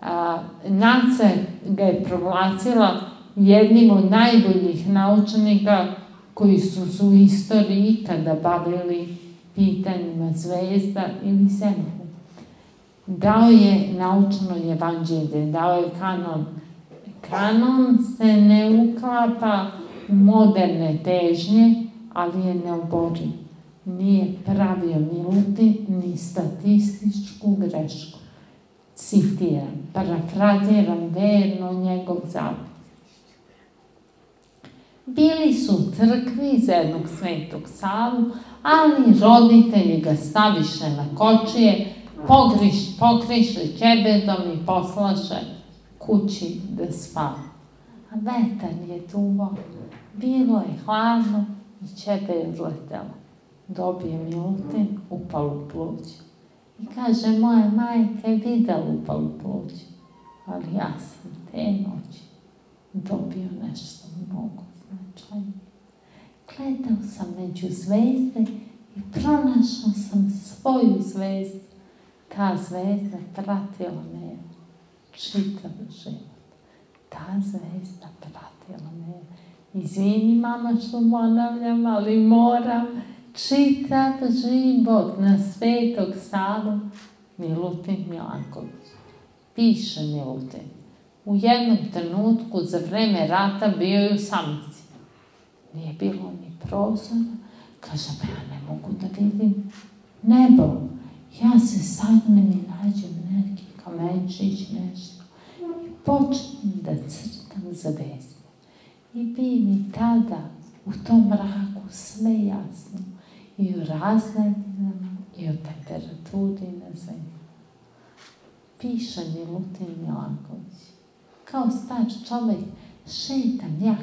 A, Naca ga je proglasila jednim od najboljih naučnika koji su se u istoriji ikada bavili pitanjima zvezda ili zemlje. Dao je naučno evanđelje, dao je kanon. Kanon se ne uklapa u moderne težnje, ali je neoboriv nije pravio minuti ni statističku grešku. Citiram, parafraziram verno njegov zapis. Bili su u crkvi za jednog svetog salu, ali roditelji ga staviše na kočije, pogriš, pokriše ćebedom i poslaše kući da spava. A vetar je duvao, bilo je hladno i ćebe je odletela dobije Milutin upalu pluć. I kaže, moja majka je videla upalu pluć, ali ja sam te noći dobio nešto mnogo značajnije. Gledao sam među zvezde i pronašao sam svoju zvezdu. Ta zvezda pratila me čitav život. ta zvezda pratila me. Izvini mama što ponavljam, ali moram čitav život na Svetog Savu Milutin Milanković. Piše Milutin. U jednom trenutku za vreme rata bio je u samici. Nije bilo ni prozora. Kaže, ja ne mogu da vidim nebo. Ja se sagnem i nađem neki kamenčić, nešto. I počnem da crtam zvezde. I bi mi tada u tom mraku sve jasno. I o razgledinama, i o temperaturi na zemlji. Piše Milutin Milanković. Kao star čovek šetam ja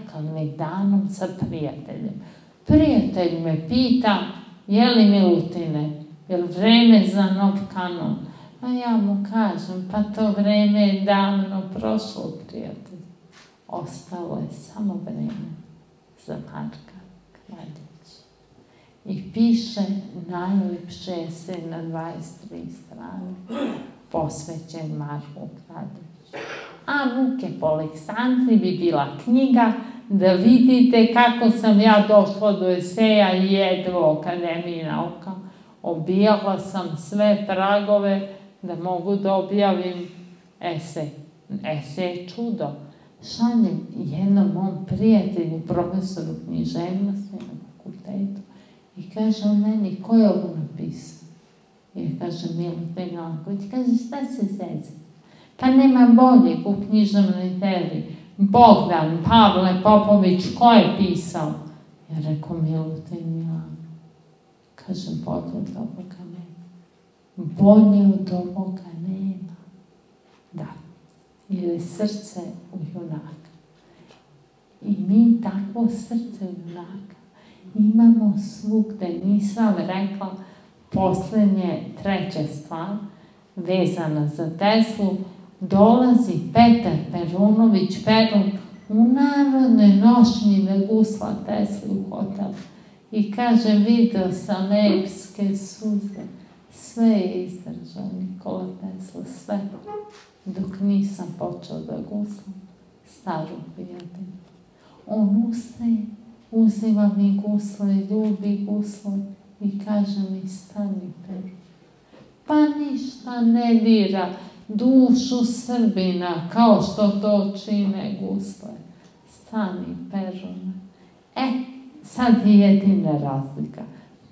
danom sa prijateljem. Prijatelj me pita, je li Milutine, je li vreme za nov kanon? A ja mu kažem, pa to vreme je davno prošlo, prijatelj. Ostalo je samo vreme za Marka Kraljevića. I piše najlepše se na 23 strane posvećen Marku Kraljeviću. A Muke po Aleksandri bi bila knjiga da vidite kako sam ja došla do eseja i jedvo Akademiji nauka. Obijala sam sve pragove da mogu da objavim esej. Esej je čudo. Šaljem jednom mom prijatelju, profesoru književnosti na fakultetu i kaže on meni, ko je ovo napisao? I ja kažem, Milutin Janković, kaže, šta se zezate? Pa nema boljeg u književnoj teri. Bogdan, Pavle Popović, ko je pisao? Ja rekao, Milutin Milan. Kažem, bolje od ovoga nema. Bolje od ovoga nema. Da. Jer je srce u junaka. I mi takvo srce u junaka imamo svugde. Nisam rekla poslednje, treća stvar, vezana za Teslu, dolazi Petar Perunović Perun u narodnoj nošnji da gusla Tesli u hotel i kaže, video sam epske suze, sve je izdržao Nikola Tesla, sve, dok nisam počeo da guslam staru prijatelju. On ustaje, uzima mi gusle, ljubi gusle i kaže mi, stani Peru. Pa ništa ne dira, dušu Srbina, kao što to čine gusle. Stani, Perune. E, sad je jedina razlika.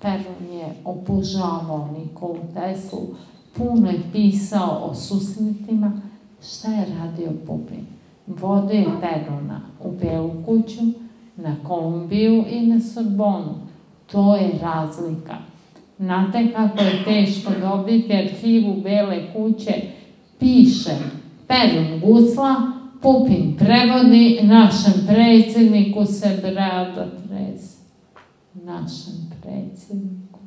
Perun je obožavao Nikolu Teslu, puno je pisao o susretima. Šta je radio Pupin? Vodio je Peruna u Belu kuću, na Kolumbiju i na Sorbonu. To je razlika. Znate kako je teško dobiti arhivu Bele kuće piše Perun Gusla, Pupin prevodi, našem predsjedniku se brada trese. Našem predsjedniku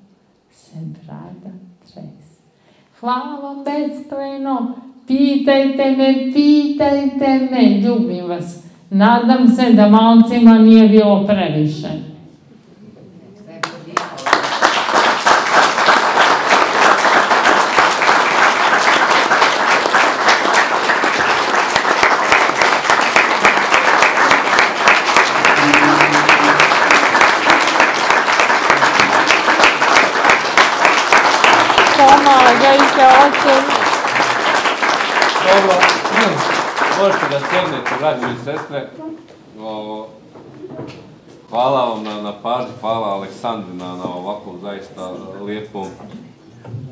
se brada trese. Hvala vam beskrajno, pitajte me, pitajte me, ljubim vas. Nadam se da malcima nije bilo previše. Možete da sjednete, braći i sestre. O, hvala vam na, na pažnji, hvala Aleksandri na, na ovakvom zaista lijepom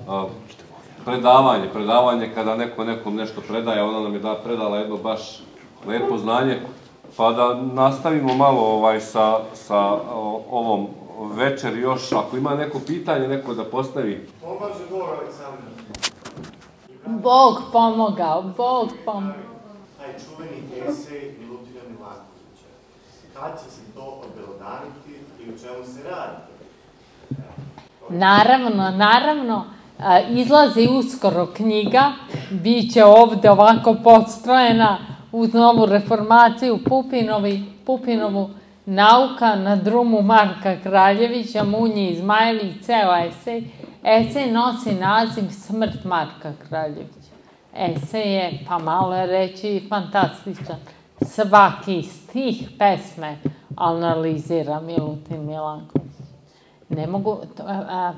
a, predavanje. Predavanje kada neko nekom nešto predaje, ona nam je da predala jedno baš lepo znanje. Pa da nastavimo malo ovaj sa, sa o, ovom večer još, ako ima neko pitanje, neko da postavi. Pomaže Bog, Aleksandar. Bog pomogao, Bog pomogao. Taj čuveni esej Milutina Milankovića. Kad će se to obelodaniti i u čemu se radi? Naravno, naravno, izlazi uskoro knjiga, bit će ovde ovako podstrojena uz novu reformaciju Pupinovi, Pupinovu nauka na drumu Marka Kraljevića, Munji Izmajević, ceo esej. Esej nosi naziv Smrt Marka Kraljevića. Esej je, pa malo reći, fantastičan. svaki stih pesme analizira Milutin Milanković. Ne mogu, a,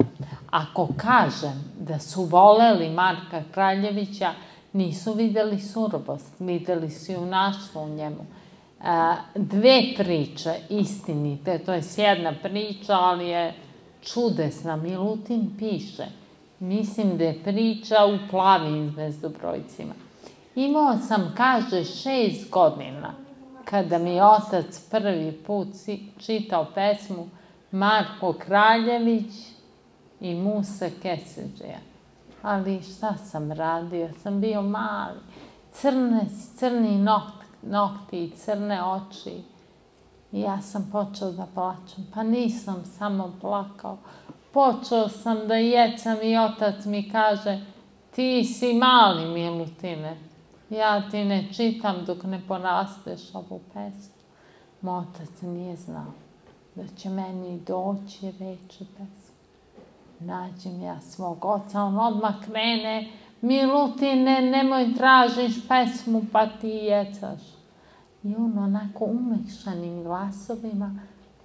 ako kažem da su voleli Marka Kraljevića, nisu videli surovost, videli su junaštvo u njemu. A, dve priče istinite, to je jedna priča, ali je čudesna. Milutin piše, mislim da je priča u plavim zvezdobrojcima. Imao sam, kaže, šest godina kada mi otac prvi put čitao pesmu Marko Kraljević i Musa Keseđeja. Ali šta sam radio? Sam bio mali. Crne, crni nokti, nokti i crne oči. I ja sam počeo da plačem. Pa nisam samo plakao. Počeo sam da jecam i otac mi kaže ti si mali, Milutine. Ja ti ne čitam dok ne porasteš ovu pesmu. Moj otac nije znao da će meni doći reći pesmu. Nađem ja svog oca, on odmah krene, Milutine, nemoj tražiš pesmu, pa ti jecaš. I on onako umekšanim glasovima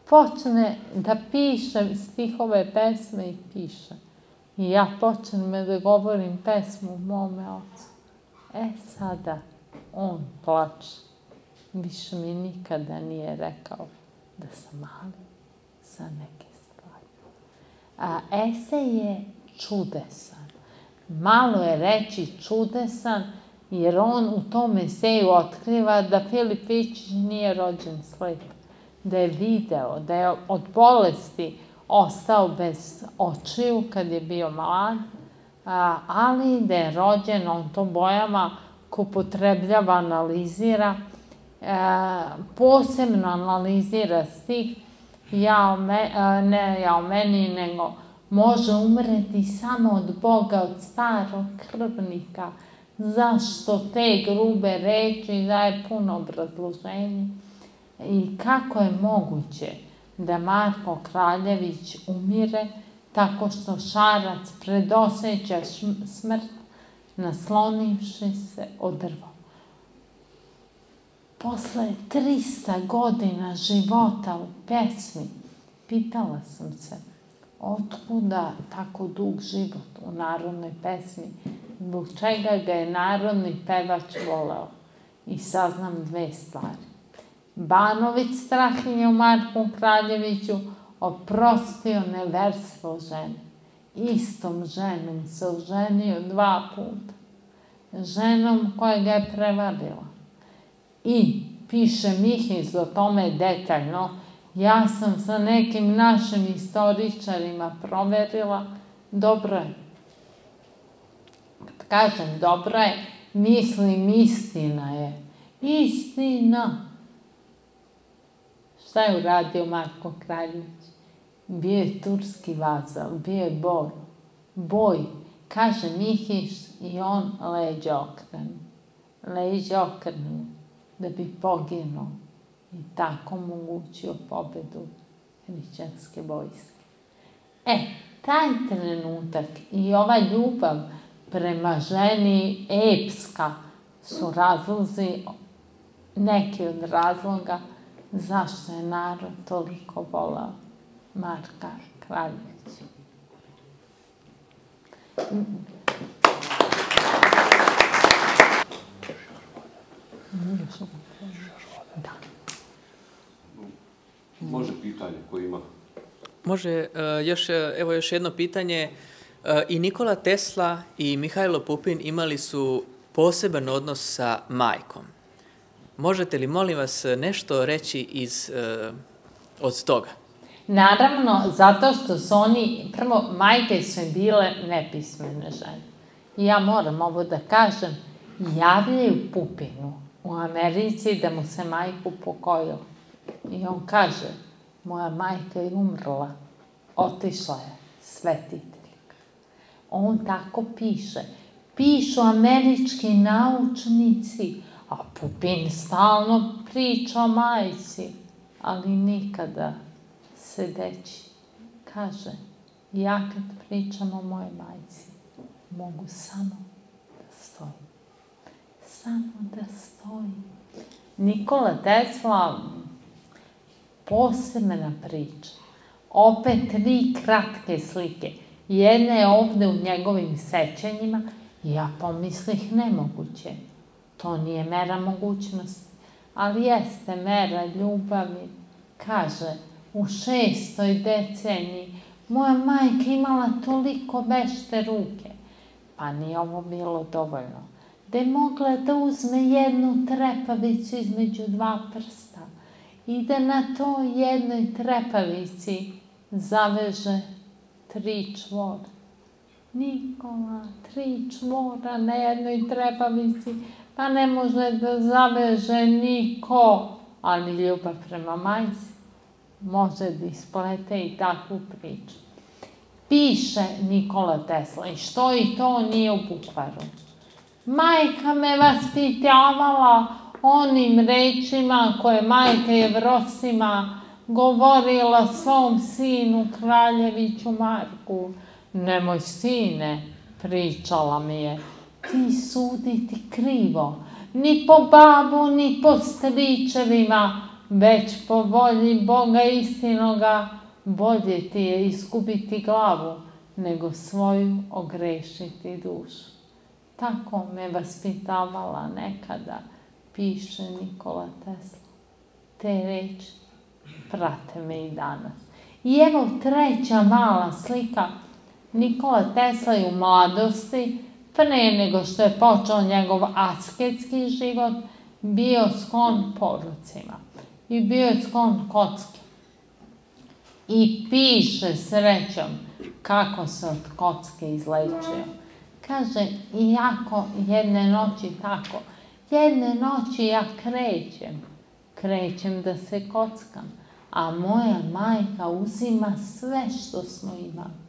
počne da piše stihove pesme i piše. I ja počnem da govorim pesmu mome ocu. E sada, on plače. Više mi nikada nije rekao da sam mali za neke stvari. A esej je čudesan. Malo je reći čudesan, jer on u tom eseju otkriva da Filip Vičić nije rođen slep, da je video, da je od bolesti ostao bez očiju kad je bio mlad, ali da je rođen, on to bojama ko potrebljava, analizira, posebno analizira stih, ja o me, ne ja o meni, nego može umreti samo od Boga, od starog krvnika. Zašto te grube reči daje puno obrazloženje? I kako je moguće da Marko Kraljević umire tako što šarac predoseća smrt naslonivši se o drvo. Posle 300 godina života u pesmi, pitala sam se, otkuda tako dug život u narodnoj pesmi, zbog čega ga je narodni pevač voleo. I saznam dve stvari. Banović Strahinje u Marku Kraljeviću oprostio neverstvo žene. Istom ženom se oženio dva puta. Ženom koja ga je prevarila. I piše Mihiz o tome detaljno, ja sam sa nekim našim istoričarima proverila, dobro je. Kad kažem dobro je, mislim istina je. Istina. Šta je uradio Marko Kraljević? Bio je turski vazal, bio je boj. Boj, kaže Mihiš i on leđa okrenu. Leđa okrenu da bi poginuo i tako omogućio pobedu hrišćanske vojske. E, taj trenutak i ova ljubav prema ženi epska su razlozi, neki od razloga zašto je narod toliko volao Marka Kraljevića. Da. Može pitanje ko ima? Može, uh, još, evo još jedno pitanje. Uh, I Nikola Tesla i Mihajlo Pupin imali su poseban odnos sa majkom. Možete li, molim vas, nešto reći iz, uh, od toga? Naravno, zato što su oni, prvo, majke su bile nepismene žene. I ja moram ovo da kažem, javljaju Pupinu u Americi da mu se majku pokojila. I on kaže, moja majka je umrla, otišla je, svetiteljka. On tako piše. Pišu američki naučnici, a Pupin stalno priča o majci, ali nikada sedeći. Kaže, ja kad pričam o mojoj majci, mogu samo da stojim. Samo da stojim. Nikola Tesla, posebna priča. Opet tri kratke slike. Jedna je ovde u njegovim sećanjima i ja pomislih nemoguće. To nije mera mogućnosti, ali jeste mera ljubavi. Kaže, u šestoj deceniji moja majka imala toliko vešte ruke, pa nije ovo bilo dovoljno. Da je mogla da uzme jednu trepavicu između dva prsta i da na to jednoj trepavici zaveže tri čvora. Nikola, tri čvora na jednoj trepavici, pa ne može da zaveže niko, ali ljubav prema majci može da isplete i takvu priču. Piše Nikola Tesla i što i to nije u bukvaru. Majka me vaspitavala onim rečima koje majka Jevrosima govorila svom sinu Kraljeviću Marku. Nemoj sine, pričala mi je, ti suditi krivo, ni po babu, ni po stričevima, već po volji Boga istinoga, bolje ti je iskubiti glavu, nego svoju ogrešiti dušu. Tako me vaspitavala nekada, piše Nikola Tesla. Te reči prate me i danas. I evo treća mala slika. Nikola Tesla je u mladosti, pre nego što je počeo njegov asketski život, bio sklon porucima i bio je sklon kocki. I piše srećom kako se od kocke izlečio. Kaže, iako jedne noći tako, jedne noći ja krećem, krećem da se kockam, a moja majka uzima sve što smo imali.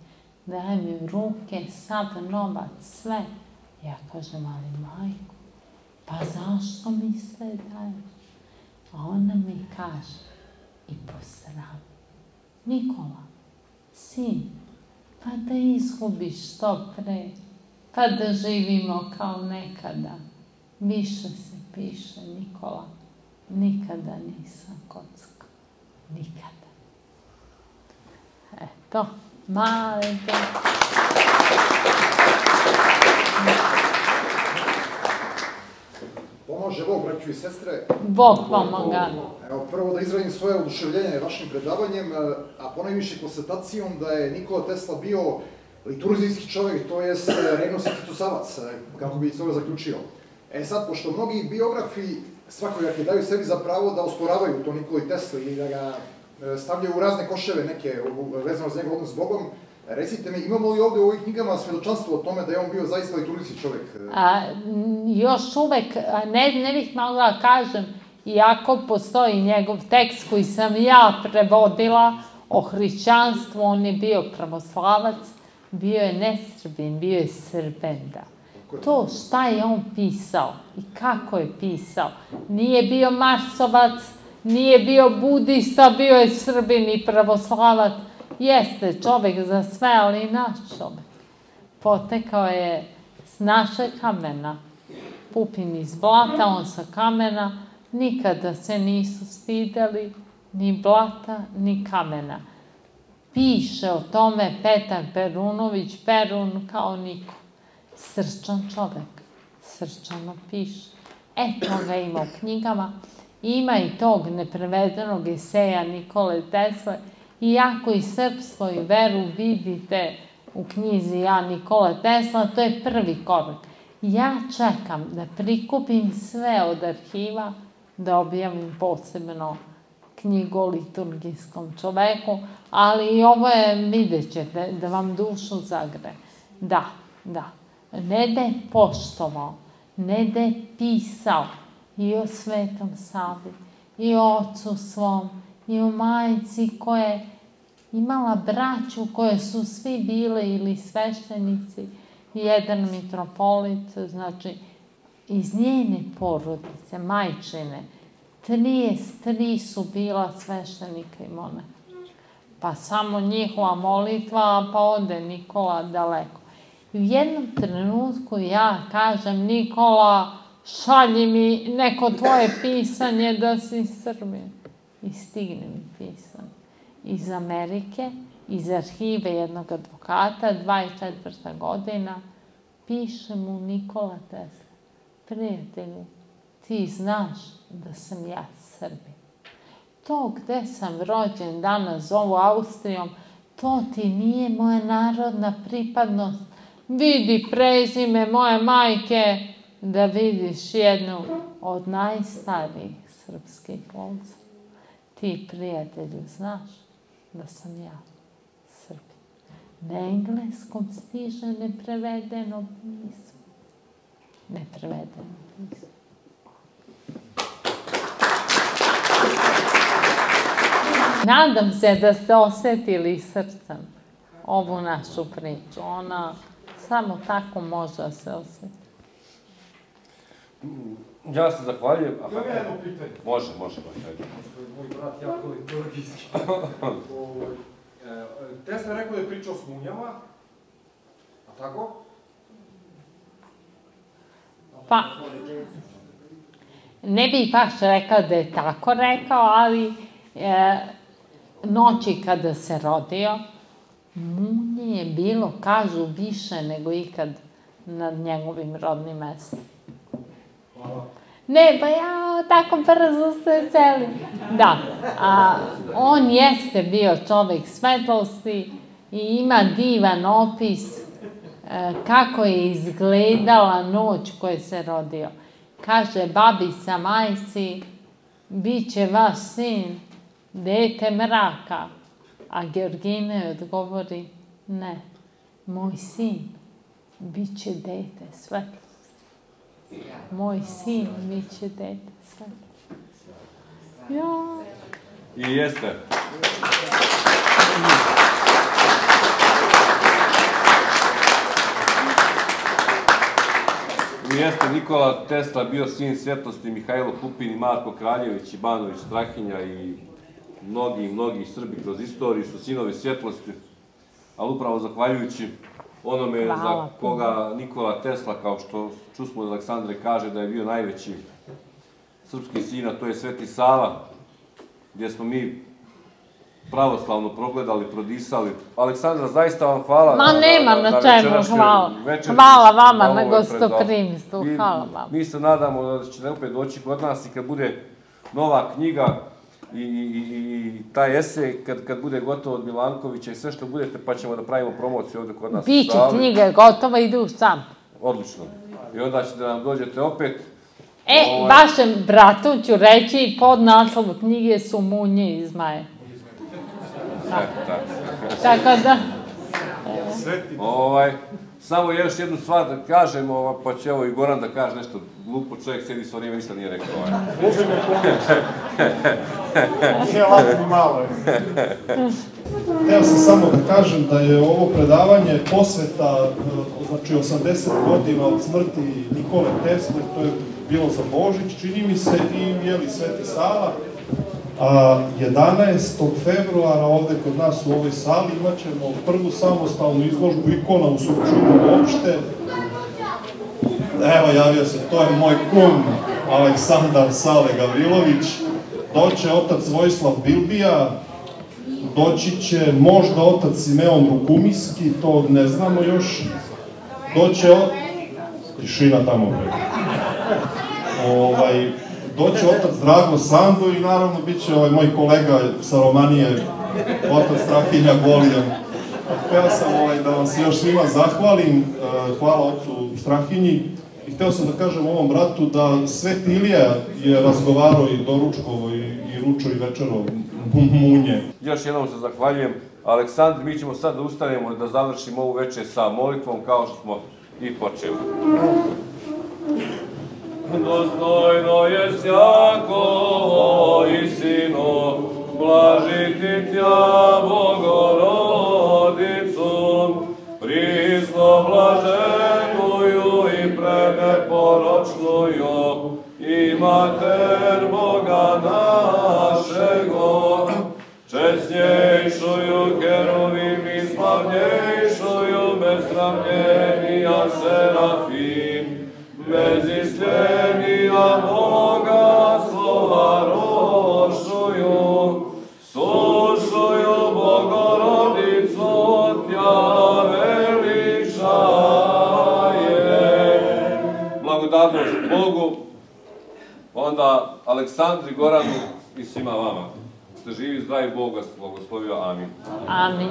Daje mi u ruke sav novac, sve. Ja kažem, ali majko, pa zašto mi sve daješ? A ona mi kaže, i posram, Nikola, sin, pa da izgubiš što pre, pa da živimo kao nekada. Više se piše, Nikola, nikada nisam kockao, nikada. Eto, male Pomože Bog, braću i sestre. Bog pomoga. Evo, prvo da izradim svoje oduševljenje vašim predavanjem, a ponajviše konstatacijom da je Nikola Tesla bio liturzijski čovjek, to jest Renos Institusavac, kako bi se ovo zaključio. E sad, pošto mnogi biografi svakojake daju sebi za pravo da osporavaju to Nikoli Tesla i da ga stavljaju u razne koševe neke vezano za njegov odnos s Bogom, Recite mi, imamo li ovde u ovih knjigama svedočanstvo o tome da je on bio zaista liturgijski čovek? A, još uvek, ne, ne bih mogla da kažem, iako postoji njegov tekst koji sam ja prevodila o hrišćanstvu, on je bio pravoslavac, bio je nesrbin, bio je srbenda. To šta je on pisao i kako je pisao, nije bio marsovac, nije bio budista, bio je srbin i pravoslavac, Jeste čovek za sve, ali naš čovek. Potekao je s naše kamena. Pupin iz blata, on sa kamena. Nikada se nisu stideli ni blata, ni kamena. Piše o tome Petar Perunović, Perun kao niko. Srčan čovek. Srčano piše. Eto ga ima u knjigama. Ima i tog neprevedenog eseja Nikole Tesle, Iako i srpstvo i veru vidite u knjizi Ja Nikola Tesla, to je prvi korak. Ja čekam da prikupim sve od arhiva, da objavim posebno knjigu o liturgijskom čoveku, ali i ovo je, vidjet ćete, da vam dušu zagre. Da, da. Ne da je poštovao, ne da je pisao i o Svetom Savi, i o Ocu svom, i o majici koja je imala braću koje su svi bile ili sveštenici, jedan mitropolit, znači iz njene porodice, majčine, 33 su bila sveštenika i monaha. Pa samo njihova molitva, pa ode Nikola daleko. I u jednom trenutku ja kažem, Nikola, šalji mi neko tvoje pisanje da si Srbin. I stigne mi pisanje. Iz Amerike, iz arhive jednog advokata, 24. godina, piše mu Nikola Tesla. Prijatelju, ti znaš da sam ja Srbin. To gde sam rođen danas zovu Austrijom, to ti nije moja narodna pripadnost. Vidi prezime moje majke, da vidiš jednu od najstarijih srpskih glumca. Ti, prijatelju, znaš da sam ja Srbin. Na engleskom stiže neprevedeno pismo. Neprevedeno pismo. Nadam se da ste osetili srcem ovu našu priču. Ona samo tako može da se osjeti. Ja se zahvaljujem. A Imam ja jedno pitanje. Može, može, može. ajde. Pošto je moj brat jako liturgijski. Ovaj, e, Tesla je rekao da je pričao s munjama, a tako? Pa, ne bih baš rekao da je tako rekao, ali e, noći kada se rodio, munje je bilo, kažu, više nego ikad nad njegovim rodnim mestom. Ne, pa ja tako brzo se celi. Da, a on jeste bio čovek svetlosti i ima divan opis e, kako je izgledala noć koje se rodio. Kaže babica majci, bit će vaš sin, dete mraka. A Georgine odgovori, ne, moj sin, bit će dete svetlosti. Moj sin bit će dete svetlosti. Ja, I jeste. Jeste Nikola Tesla bio sin svjetlosti Mihajlo Pupin i Marko Kraljević i Banović Strahinja i mnogi, mnogi Srbi kroz istoriju su sinovi svjetlosti, ali upravo zahvaljujući onome Hvala za koga Nikola Tesla, kao što čusmo od Aleksandre, kaže da je bio najveći srpski sin, a to je Sveti Sava, gdje smo mi pravoslavno progledali, prodisali. Aleksandra, zaista vam hvala. Ma nema na čemu, hvala. Hvala vama na gostoprimstvu, hvala vama. Mi se nadamo da ćete opet doći kod nas i kad bude nova knjiga i, i, i, i taj esej, kad, kad bude gotovo od Milankovića i sve što budete, pa ćemo da pravimo promociju ovde kod nas. Biće knjiga gotova, ide u sam. Odlično. I onda ćete da nam dođete opet. E, Ovaj. vašem bratu ću reći, pod naslovu knjige su munje iz Maje. E, tako. Tako da, Ovaj, samo još jednu stvar da kažem, ova, pa će evo i Goran da kaže nešto glupo, čovjek sedi svo vrijeme, ništa nije rekao. Nije lako ni malo. Htio sam samo da kažem da je ovo predavanje posveta, e, znači 80 godina od smrti Nikole Tesle, to je bilo za Božić, čini mi se, i jeli Sveti Sava. A 11. februara ovde kod nas u ovoj sali imat ćemo prvu samostalnu izložbu ikona u Surčunu uopšte. Evo, javio se, to je moj kum, Aleksandar Sale Gavrilović. Doće otac Vojislav Bilbija, doći će možda otac Simeon Rukumiski, to ne znamo još. Doće. Tišina tamo. Ovaj, doće otac Drago Sando i naravno bit će ovaj moj kolega sa Romanije, otac Strahinja Golijan. Hteo sam ovaj, da vam se još svima zahvalim, e, hvala ocu Strahinji. I hteo sam da kažem ovom bratu da Sveti Ilija je razgovarao i doručkovo i, i ručo i večero munje. Još jednom se zahvaljujem. Aleksandri, mi ćemo sad da ustanemo da završimo ovu večer sa molitvom kao što smo i počeli. Dostojno je sjakovo i sino, blažiti tja Bogorodicu, prisno blaženuju i preneporočnuju, i mater Boga našego, česnjejšuju keruvim i slavnjejšuju bez sravnjenija serafim, bez isklenija Boga slova rošuju, slušuju Bogorodicu tja veličaje. Blagodatnost Bogu, onda Aleksandri Goranu i svima vama. Ste živi, zdravi Boga, blagoslovio. Amin. Amin.